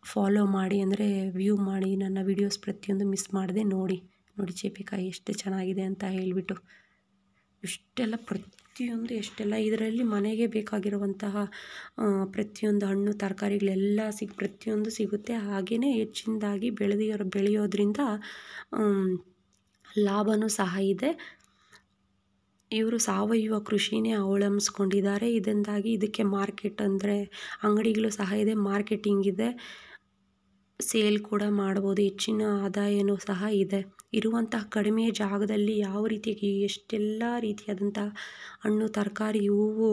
ಫಾಲೋ ಮಾಡಿ, ಅಂದರೆ ವ್ಯೂ ಮಾಡಿ, ನನ್ನ ವೀಡಿಯೋಸ್ ಪ್ರತಿಯೊಂದು ಮಿಸ್ ಮಾಡದೆ ನೋಡಿ. ನೋಡಿ ಚೇಪಿಕಾಯಿ ಎಷ್ಟು ಚೆನ್ನಾಗಿದೆ ಅಂತ ಹೇಳಿಬಿಟ್ಟು. ಇಷ್ಟೆಲ್ಲ ಪ್ರತಿಯೊಂದು, ಎಷ್ಟೆಲ್ಲ ಇದರಲ್ಲಿ ಮನೆಗೆ ಬೇಕಾಗಿರುವಂತಹ ಪ್ರತಿಯೊಂದು ಹಣ್ಣು, ತರಕಾರಿಗಳೆಲ್ಲ ಸಿಗ್, ಪ್ರತಿಯೊಂದು ಸಿಗುತ್ತೆ. ಹಾಗೆಯೇ ಹೆಚ್ಚಿನದಾಗಿ ಬೆಳೆದಿರೋ, ಬೆಳೆಯೋದ್ರಿಂದ ಲಾಭವೂ ಸಹ ಇದೆ. ಇವರು ಸಾವಯವ ಕೃಷಿನೇ ಅವಲಂಬಿಸ್ಕೊಂಡಿದ್ದಾರೆ. ಇದರಿಂದಾಗಿ ಇದಕ್ಕೆ ಮಾರ್ಕೆಟ್ ಅಂದರೆ ಅಂಗಡಿಗಳು ಸಹ ಇದೆ, ಮಾರ್ಕೆಟಿಂಗ್ ಇದೆ, ಸೇಲ್ ಕೂಡ ಮಾಡ್ಬೋದು, ಹೆಚ್ಚಿನ ಆದಾಯನೂ ಸಹ ಇದೆ. ಇರುವಂತಹ ಕಡಿಮೆ ಜಾಗದಲ್ಲಿ ಯಾವ ರೀತಿಯಾಗಿ ಎಷ್ಟೆಲ್ಲ ರೀತಿಯಾದಂಥ ಹಣ್ಣು, ತರಕಾರಿ, ಹೂವು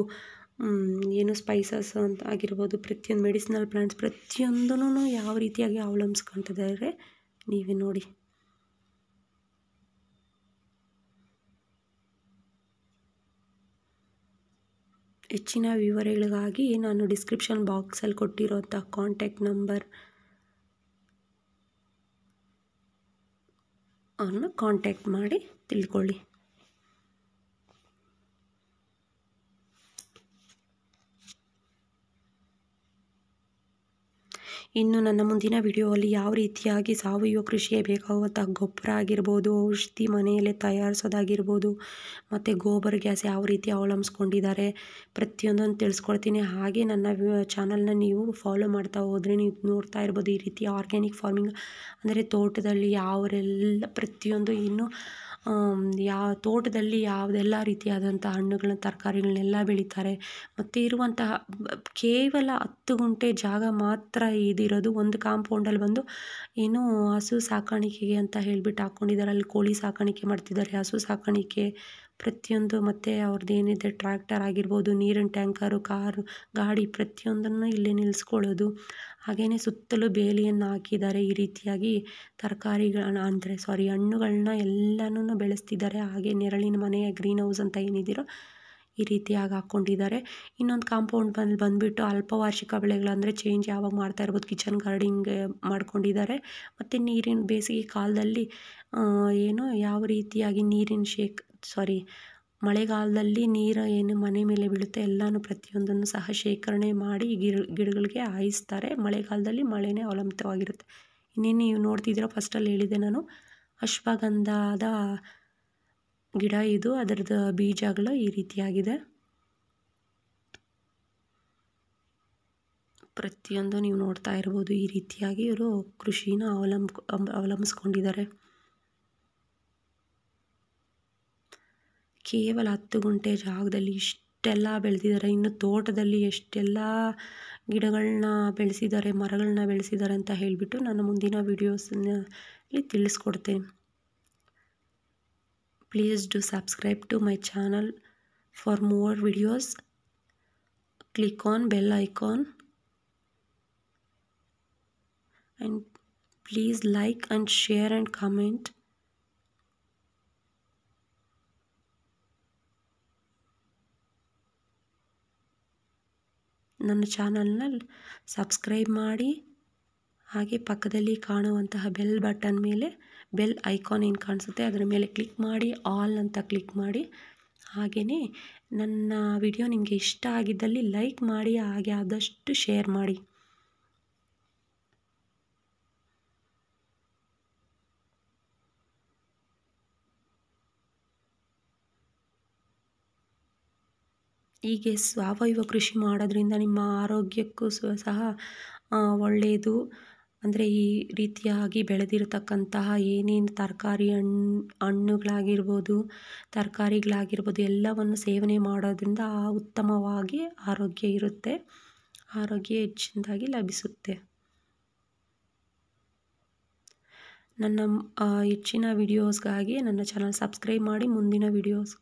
ಏನು ಸ್ಪೈಸಸ್ ಅಂತ ಆಗಿರ್ಬೋದು, ಪ್ರತಿಯೊಂದು ಮೆಡಿಸಿನಲ್ ಪ್ಲಾಂಟ್ಸ್ ಪ್ರತಿಯೊಂದೂ ಯಾವ ರೀತಿಯಾಗಿ ಅವಲಂಬಿಸ್ಕೊತಿದ್ದಾರೆ ನೀವೇ ನೋಡಿ. ಹೆಚ್ಚಿನ ವಿವರಗಳಿಗಾಗಿ ನಾನು ಡಿಸ್ಕ್ರಿಪ್ಷನ್ ಬಾಕ್ಸಲ್ಲಿ ಕೊಟ್ಟಿರೋಂಥ ಕಾಂಟ್ಯಾಕ್ಟ್ ನಂಬರ್ ಅನ್ನು ಕಾಂಟ್ಯಾಕ್ಟ್ ಮಾಡಿ ತಿಳ್ಕೊಳ್ಳಿ. ಇನ್ನು ನನ್ನ ಮುಂದಿನ ವಿಡಿಯೋವಲ್ಲಿ ಯಾವ ರೀತಿಯಾಗಿ ಸಾವಯವ ಕೃಷಿಗೆ ಬೇಕಾಗುವಂಥ ಗೊಬ್ಬರ ಆಗಿರ್ಬೋದು, ಔಷಧಿ ಮನೆಯಲ್ಲೇ ತಯಾರಿಸೋದಾಗಿರ್ಬೋದು, ಮತ್ತು ಗೋಬರ್ ಗ್ಯಾಸ್ ಯಾವ ರೀತಿ ಅವಲಂಬಿಸ್ಕೊಂಡಿದ್ದಾರೆ ಪ್ರತಿಯೊಂದೊಂದು ತಿಳಿಸ್ಕೊಳ್ತೀನಿ ಹಾಗೆ ನನ್ನ ಚಾನಲ್ನ ನೀವು ಫಾಲೋ ಮಾಡ್ತಾ ಹೋದರೆ ನೀವು ನೋಡ್ತಾ ಇರ್ಬೋದು ಈ ರೀತಿ ಆರ್ಗ್ಯಾನಿಕ್ ಫಾರ್ಮಿಂಗ್ ಅಂದರೆ ತೋಟದಲ್ಲಿ ಯಾವರೆಲ್ಲ ಪ್ರತಿಯೊಂದು ಇನ್ನು ಯಾವ ತೋಟದಲ್ಲಿ ಯಾವುದೆಲ್ಲ ರೀತಿಯಾದಂಥ ಹಣ್ಣುಗಳನ್ನ ತರಕಾರಿಗಳ್ನೆಲ್ಲ ಬೆಳೀತಾರೆ. ಮತ್ತು ಇರುವಂತಹ ಕೇವಲ ಹತ್ತು ಗುಂಟೆ ಜಾಗ ಮಾತ್ರ ಇದಿರೋದು. ಒಂದು ಕಾಂಪೌಂಡಲ್ಲಿ ಬಂದು ಏನು ಹಸು ಸಾಕಾಣಿಕೆಗೆ ಅಂತ ಹೇಳ್ಬಿಟ್ಟು ಹಾಕ್ಕೊಂಡಿದ್ದಾರೆ ಅಲ್ಲಿ ಕೋಳಿ ಸಾಕಾಣಿಕೆ ಮಾಡ್ತಿದ್ದಾರೆ. ಹಸು ಸಾಕಾಣಿಕೆ ಪ್ರತಿಯೊಂದು ಮತ್ತು ಅವ್ರದ್ದು ಏನಿದೆ ಟ್ರ್ಯಾಕ್ಟರ್ ಆಗಿರ್ಬೋದು, ನೀರಿನ ಟ್ಯಾಂಕರು ಕಾರು, ಗಾಡಿ ಪ್ರತಿಯೊಂದನ್ನು ಇಲ್ಲೇ ನಿಲ್ಲಿಸ್ಕೊಳ್ಳೋದು ಹಾಗೆಯೇ ಸುತ್ತಲೂ ಬೇಲಿಯನ್ನು ಹಾಕಿದ್ದಾರೆ. ಈ ರೀತಿಯಾಗಿ ತರಕಾರಿಗಳನ್ನ ಅಂದರೆ ಸಾರಿ ಹಣ್ಣುಗಳನ್ನ ಎಲ್ಲನೂ ಬೆಳೆಸ್ತಿದ್ದಾರೆ. ಹಾಗೆ ನೆರಳಿನ ಮನೆಯ ಗ್ರೀನ್ ಹೌಸ್ ಅಂತ ಏನಿದ್ದೀರೋ ಈ ರೀತಿಯಾಗಿ ಹಾಕ್ಕೊಂಡಿದ್ದಾರೆ. ಇನ್ನೊಂದು ಕಾಂಪೌಂಡ್ ಬಂದು, ಬಂದುಬಿಟ್ಟು ಅಲ್ಪವಾರ್ಷಿಕ ಬೆಳೆಗಳು ಅಂದರೆ ಚೇಂಜ್ ಯಾವಾಗ ಮಾಡ್ತಾ ಇರ್ಬೋದು ಕಿಚನ್ ಗಾರ್ಡಿಂಗ್ ಮಾಡ್ಕೊಂಡಿದ್ದಾರೆ. ಮತ್ತು ನೀರಿನ ಬೇಸಿಗೆ ಕಾಲದಲ್ಲಿ ಏನು ಯಾವ ರೀತಿಯಾಗಿ ನೀರಿನ ಶೇಕ್ ಸಾರಿ, ಮಳೆಗಾಲದಲ್ಲಿ ನೀರು ಏನು ಮನೆ ಮೇಲೆ ಬೀಳುತ್ತೆ ಎಲ್ಲನೂ ಪ್ರತಿಯೊಂದನ್ನು ಸಹ ಶೇಖರಣೆ ಮಾಡಿ ಗಿಡ, ಗಿಡಗಳಿಗೆ ಹಾಯಿಸ್ತಾರೆ. ಮಳೆಗಾಲದಲ್ಲಿ ಮಳೆನೇ ಅವಲಂಬಿತವಾಗಿರುತ್ತೆ. ಇನ್ನೇನು ನೀವು ನೋಡ್ತಿದ್ದೀರೋ ಫಸ್ಟಲ್ಲಿ ಹೇಳಿದೆ ನಾನು. ಅಶ್ವಗಂಧದ ಗಿಡ ಇದು, ಅದರದ್ದು ಬೀಜಗಳು ಈ ರೀತಿಯಾಗಿದೆ. ಪ್ರತಿಯೊಂದು ನೀವು ನೋಡ್ತಾ ಇರ್ಬೋದು ಈ ರೀತಿಯಾಗಿ ಇವರು ಕೃಷಿನ ಅವಲಂಬ, ಅವಲಂಬಿಸ್ಕೊಂಡಿದ್ದಾರೆ. ಕೇವಲ ಹತ್ತು ಗುಂಟೆ ಜಾಗದಲ್ಲಿ ಇಷ್ಟೆಲ್ಲ ಬೆಳೆದಿದ್ದಾರೆ. ಇನ್ನು ತೋಟದಲ್ಲಿ ಎಷ್ಟೆಲ್ಲ ಗಿಡಗಳನ್ನ ಬೆಳೆಸಿದ್ದಾರೆ ಮರಗಳನ್ನ ಬೆಳೆಸಿದ್ದಾರೆ ಅಂತ ಹೇಳಿಬಿಟ್ಟು ನಾನು ಮುಂದಿನ ವೀಡಿಯೋಸ್ನಲ್ಲಿ ತಿಳಿಸ್ಕೊಡ್ತೇನೆ. Please do subscribe to my channel for more videos. Click on bell icon and please like and share and comment ನನ್ನ ಚಾನಲ್ನ ಸಬ್ಸ್ಕ್ರೈಬ್ ಮಾಡಿ, ಹಾಗೆ ಪಕ್ಕದಲ್ಲಿ ಕಾಣುವಂತಹ ಬೆಲ್ ಬಟನ್ ಮೇಲೆ ಬೆಲ್ ಐಕಾನ್ ಏನು ಕಾಣಿಸುತ್ತೆ ಅದರ ಮೇಲೆ ಕ್ಲಿಕ್ ಮಾಡಿ, ಆಲ್ ಅಂತ ಕ್ಲಿಕ್ ಮಾಡಿ. ಹಾಗೆಯೇ ನನ್ನ ವಿಡಿಯೋ ನಿಮಗೆ ಇಷ್ಟ ಆಗಿದ್ದಲ್ಲಿ ಲೈಕ್ ಮಾಡಿ, ಹಾಗೆ ಆದಷ್ಟು ಶೇರ್ ಮಾಡಿ. ಹೀಗೆ ಸಾವಯವ ಕೃಷಿ ಮಾಡೋದ್ರಿಂದ ನಿಮ್ಮ ಆರೋಗ್ಯಕ್ಕೂ ಸಹ ಒಳ್ಳೆಯದು ಅಂದರೆ ಈ ರೀತಿಯಾಗಿ ಬೆಳೆದಿರತಕ್ಕಂತಹ ಏನೇನು ತರಕಾರಿ ಹಣ್ಣು ಹಣ್ಣುಗಳಾಗಿರ್ಬೋದು, ತರಕಾರಿಗಳಾಗಿರ್ಬೋದು, ಎಲ್ಲವನ್ನು ಸೇವನೆ ಮಾಡೋದ್ರಿಂದ ಉತ್ತಮವಾಗಿ ಆರೋಗ್ಯ ಇರುತ್ತೆ. ಆರೋಗ್ಯ ಹೆಚ್ಚಿನದಾಗಿ ಲಭಿಸುತ್ತೆ. ನನ್ನ ಹೆಚ್ಚಿನ ವಿಡಿಯೋಸ್ಗಾಗಿ ನನ್ನ ಚಾನಲ್ ಸಬ್ಸ್ಕ್ರೈಬ್ ಮಾಡಿ ಮುಂದಿನ ವಿಡಿಯೋಸ್